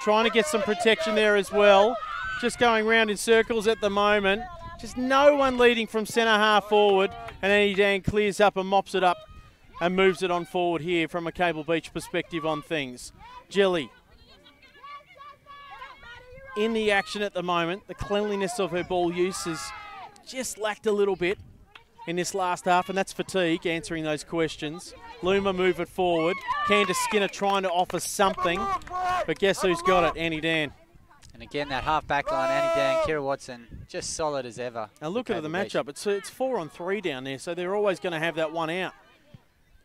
trying to get some protection there as well. Just going round in circles at the moment. Just no one leading from centre half forward, and Annie Dan clears up and mops it up and moves it on forward here from a Cable Beach perspective on things. Jelly in the action at the moment. The cleanliness of her ball use has just lacked a little bit. in this last half, and that's fatigue answering those questions. Looma move it forward. Candace Skinner trying to offer something, but guess who's got it? Annie Dan. And again, that half back line, Annie Dan, Kira Watson, just solid as ever. Now look at the matchup. It's it's four on three down there, so they're always going to have that one out.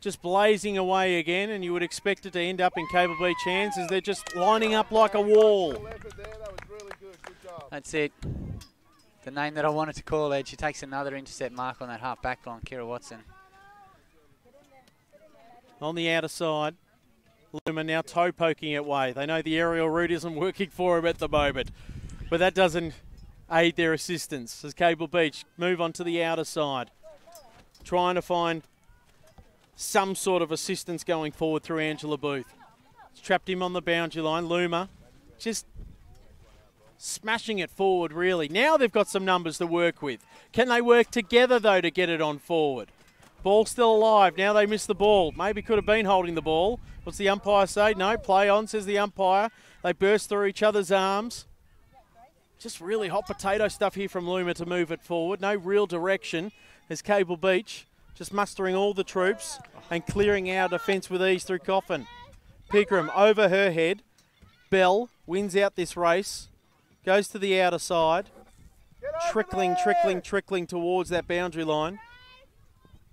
Just blazing away again, and you would expect it to end up in Cable Beach hands as they're just lining up like a wall. Full effort there. That was really good. Good job. That's it. The name that I wanted to call, Ed. She takes another intercept mark on that half back line, Kira Watson. On the outer side, Looma now toe poking it way. They know the aerial route isn't working for him at the moment, but that doesn't aid their assistance as Cable Beach move on to the outer side, trying to find some sort of assistance going forward through Angela Booth. It's trapped him on the boundary line. Looma just smashing it forward, really. Now they've got some numbers to work with. Can they work together, though, to get it on forward? Ball still alive. Now they miss the ball. Maybe could have been holding the ball. What's the umpire say? No, play on, says the umpire. They burst through each other's arms. Just really hot potato stuff here from Looma to move it forward. No real direction as Cable Beach just mustering all the troops and clearing our defence with ease through Coffin. Pigram over her head. Bell wins out this race. Goes to the outer side. Trickling, trickling, trickling towards that boundary line.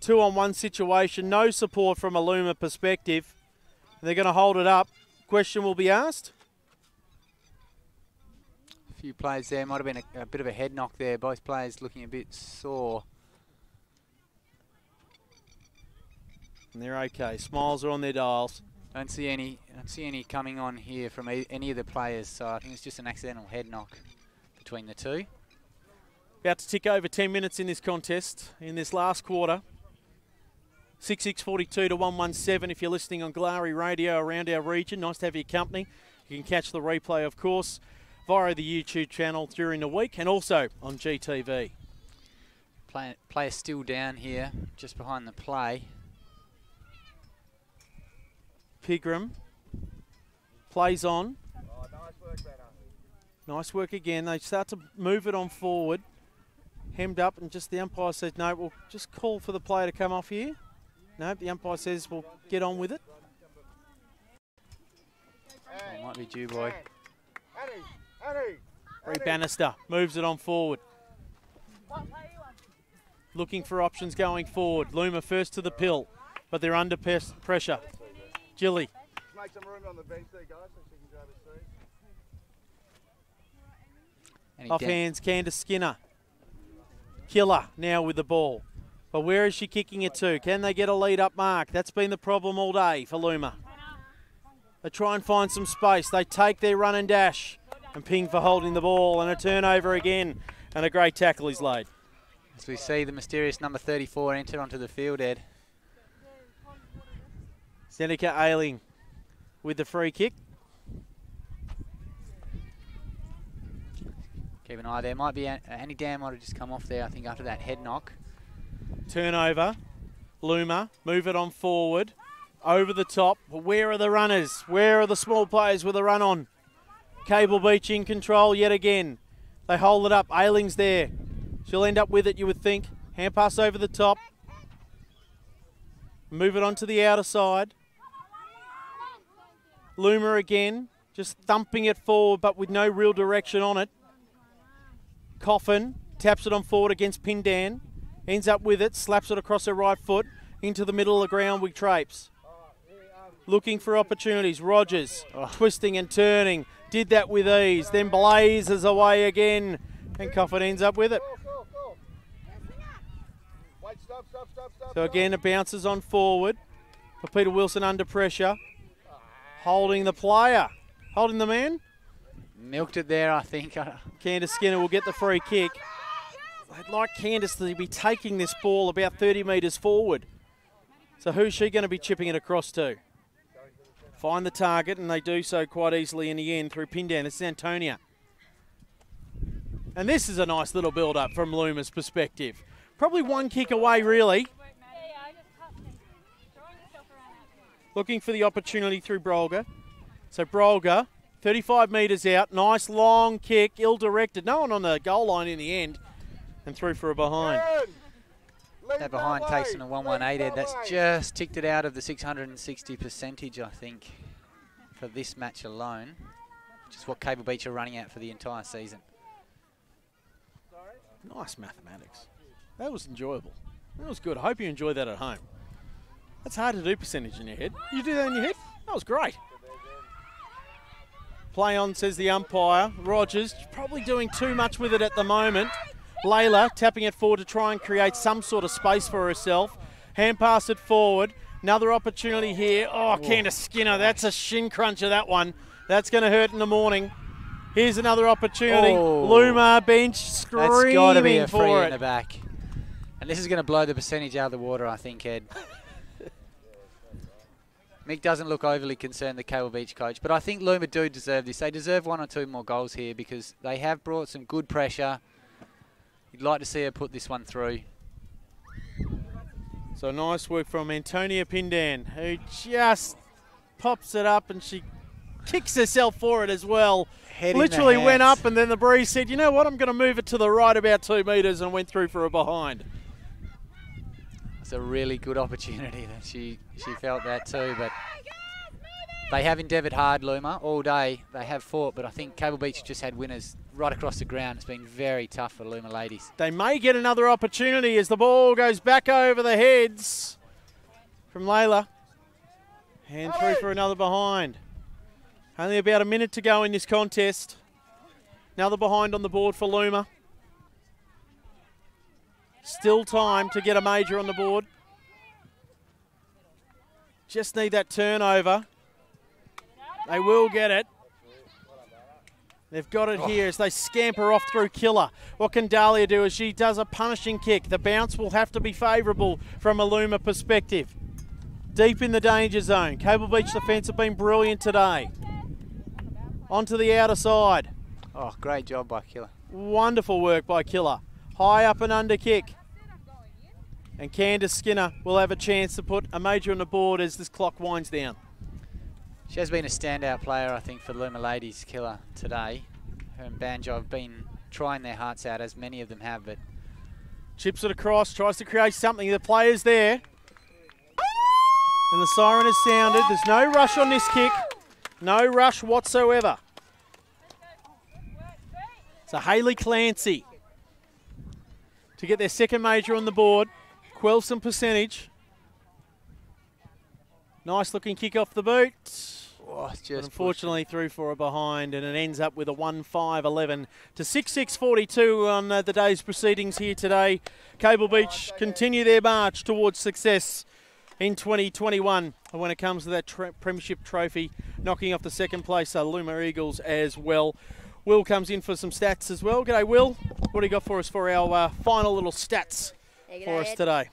Two on one situation. No support from a Looma perspective. They're going to hold it up. Question will be asked. A few plays there. Might have been a, a bit of a head knock there. Both players looking a bit sore. And they're okay. Smiles are on their dials. Don't see any. Don't see any coming on here from e- any of the players. So I think it's just an accidental head knock between the two. About to tick over 10 minutes in this contest, in this last quarter. 6642 to 117 if you're listening on Goolarri Radio around our region. Nice to have your company. You can catch the replay, of course, via the YouTube channel during the week and also on GTV. Play, player still down here, just behind the play. Pigram plays on. Oh, nice work, Nice work again. They start to move it on forward. Hemmed up, and just the umpire says, no, we'll just call for the player to come off here. No, the umpire says, we'll get on with it. Might be due boy. Annie, Annie. Bree Bannister moves it on forward. Looking for options going forward. Looma first to the pill, but they're under pressure. Jilly make some room on the bench there, guys, so she can grab a seat. Off hands, Candace Skinner. Killer now with the ball. But where is she kicking it to? Can they get a lead up mark? That's been the problem all day for Looma. They try and find some space. They take their run and dash. And ping for holding the ball and a turnover again. And a great tackle is laid. As we see the mysterious number 34 enter onto the field, Ed. Seneca Ailing with the free kick. Keep an eye there. Might be An- Annie Dan might have just come off there, I think, after that head knock. Turnover. Looma, move it on forward. Over the top. Where are the runners? Where are the small players with a run on? Cable Beach in control yet again. They hold it up. Ailing's there. She'll end up with it, you would think. Hand pass over the top. Move it onto the outer side. Looma again, just thumping it forward, but with no real direction on it. Coffin taps it on forward against Pindan. Ends up with it, slaps it across her right foot into the middle of the ground with Trapes. Looking for opportunities. Rogers oh. twisting and turning. Did that with ease. Then blazes away again. And Coffin ends up with it. So again, it bounces on forward. For Peter Wilson under pressure. Holding the player. Holding the man. Milked it there, I think. Candace Skinner will get the free kick. I'd like Candace to be taking this ball about 30 metres forward. So who's she going to be chipping it across to? Find the target, and they do so quite easily in the end through Pindan. This is Antonia. And this is a nice little build up from Looma's perspective. Probably one kick away, really. Looking for the opportunity through Brolga. So Brolga, 35 metres out, nice long kick, ill directed. No one on the goal line in the end, and through for a behind. That behind takes in a 118 Ed. That's just ticked it out of the 660 percentage, I think, for this match alone, which is what Cable Beach are running at for the entire season. Nice mathematics. That was enjoyable. That was good. I hope you enjoyed that at home. That's hard to do percentage in your head. You do that in your head? That was great. Play on, says the umpire. Rogers probably doing too much with it at the moment. Layla tapping it forward to try and create some sort of space for herself. Hand pass it forward. Another opportunity here. Oh, Candace Skinner. That's a shin cruncher, that one. That's going to hurt in the morning. Here's another opportunity. Oh. Looma bench That's screaming got to be a free in the back. And this is going to blow the percentage out of the water, I think, Ed. Mick doesn't look overly concerned, the Cable Beach coach, but I think Looma do deserve this. They deserve one or two more goals here because they have brought some good pressure. You'd like to see her put this one through. So nice work from Antonia Pindan, who just pops it up and she kicks herself for it as well. Head Literally went up and then the breeze said, you know what, I'm going to move it to the right about two metres and went through for a behind. It's a really good opportunity that she she felt that too, but they have endeavoured hard, Looma, all day. They have fought, but I think Cable Beach just had winners right across the ground. It's been very tough for Looma ladies. They may get another opportunity as the ball goes back over the heads from Layla. Hand through for another behind. Only about a minute to go in this contest. Another behind on the board for Looma. Still time to get a major on the board. Just need that turnover. They will get it. They've got it here as they scamper off through Killer. What can Dahlia do as she does a punishing kick? The bounce will have to be favourable from a Looma perspective. Deep in the danger zone. Cable Beach defence have been brilliant today. Onto the outer side. Oh, great job by Killer. Wonderful work by Killer. High up and under kick. And Candace Skinner will have a chance to put a major on the board as this clock winds down. She has been a standout player, I think, for the Looma Ladies Killer today. Her and Banjo have been trying their hearts out, as many of them have, but Chips it across, tries to create something. The player's there. And the siren has sounded. There's no rush on this kick. No rush whatsoever. So Haley Clancy to get their second major on the board. Quell some percentage. Nice looking kick off the boot. oh, it's But just unfortunately through for a behind and it ends up with a 1-5-11 to 6-6-42 on uh, the day's proceedings here today. Cable Beach continue their march towards success in 2021 when it comes to that premiership trophy, knocking off the second place uh, Looma Eagles as well. Will comes in for some stats as well. G'day Will, what do you got for us for our uh, final little stats Yeah, for us Ed. today?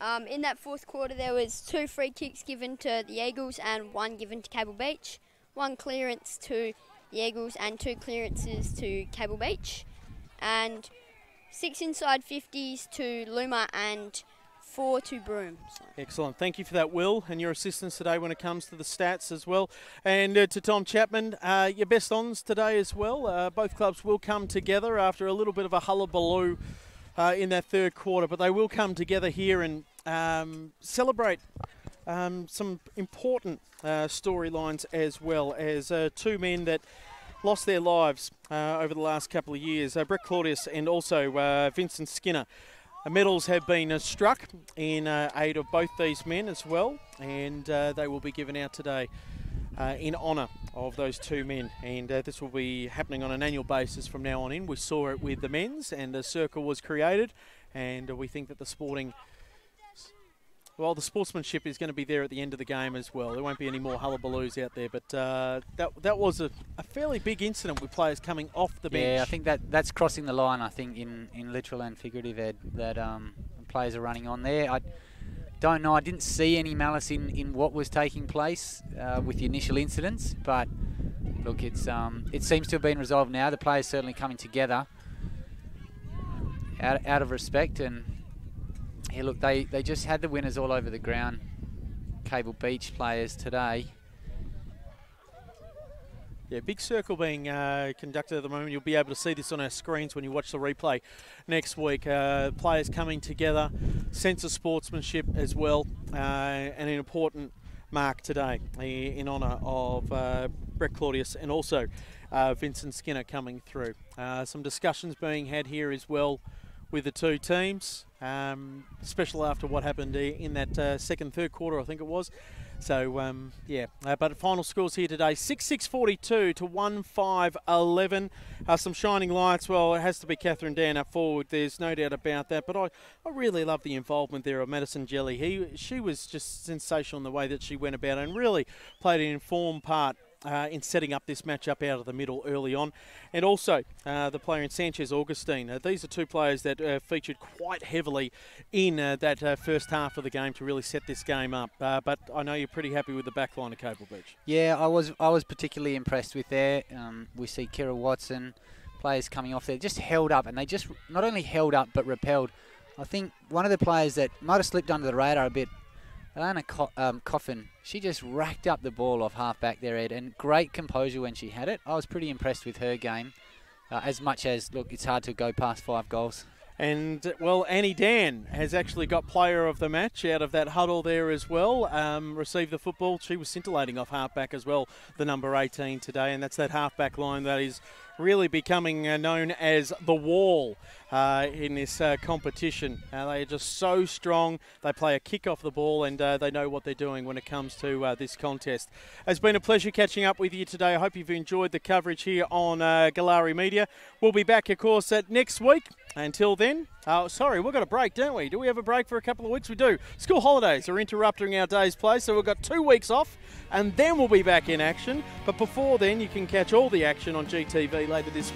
Um, in that fourth quarter, there was two free kicks given to the Eagles and one given to Cable Beach. One clearance to the Eagles and two clearances to Cable Beach, and six inside 50s to Looma and four to Broome. So. Excellent. Thank you for that, Will, and your assistance today when it comes to the stats as well. And uh, to Tom Chapman, uh, your best ons today as well. Uh, both clubs will come together after a little bit of a hullabaloo uh, in that third quarter, but they will come together here and um, celebrate um, some important uh, storylines as well as uh, two men that lost their lives over the last couple of years. Brett Claudius and also Vincent Skinner. Medals have been uh, struck in uh, aid of both these men as well, and uh, they will be given out today uh, in honour of those two men. And uh, this will be happening on an annual basis from now on in. We saw it with the men's, and a circle was created, and we think that the sporting. Well, the sportsmanship is going to be there at the end of the game as well. There won't be any more hullabaloos out there, but uh, that that was a, a fairly big incident with players coming off the bench. Yeah, I think that that's crossing the line. I think in, in literal and figurative ed that um, players are running on there. I don't know. I didn't see any malice in, in what was taking place uh, with the initial incidents, but look, it's um, it seems to have been resolved now. The players certainly coming together out, out of respect and yeah, look, they they just had the winners all over the ground. Cable Beach players today. Yeah, big circle being uh, conducted at the moment. You'll be able to see this on our screens when you watch the replay next week. Uh, players coming together, sense of sportsmanship as well, uh, and an important mark today in honour of uh, Brett Claudius and also uh, Vincent Skinner coming through. Uh, some discussions being had here as well with the two teams, um, especially after what happened in that second, third quarter, I think it was. So, um, yeah, uh, but final scores here today 6 6 42 to 1 5 11. Uh, some shining lights. Well, it has to be Catherine Dan up forward. There's no doubt about that. But I, I really love the involvement there of Madison Jelly. He, she was just sensational in the way that she went about it and really played an informed part uh, in setting up this matchup out of the middle early on. And also uh, the player in Sanchez Augustine. Uh, these are two players that uh, featured quite heavily in uh, that uh, first half of the game to really set this game up. but I know you're pretty happy with the back line of Cable Beach. Yeah, I was I was particularly impressed with there. Um, we see Kira Watson, players coming off there, just held up, and they just not only held up but repelled. I think one of the players that might have slipped under the radar a bit Alana Co- um, Coffin, she just racked up the ball off half back there, Ed, and great composure when she had it. I was pretty impressed with her game. Uh, as much as, look, it's hard to go past five goals. And, well, Annie Dan has actually got player of the match out of that huddle there as well. Um, received the football. She was scintillating off halfback as well, the number 18 today. And that's that halfback line that is really becoming uh, known as the wall uh, in this uh, competition. Uh, they are just so strong. They play a kick off the ball and uh, they know what they're doing when it comes to uh, this contest. It's been a pleasure catching up with you today. I hope you've enjoyed the coverage here on Goolarri Media. We'll be back, of course, at next week. Until then, oh, sorry, we've got a break, don't we? Do we have a break for a couple of weeks? We do. School holidays are interrupting our day's play, so we've got two weeks off, and then we'll be back in action. But before then, you can catch all the action on GTV later this week.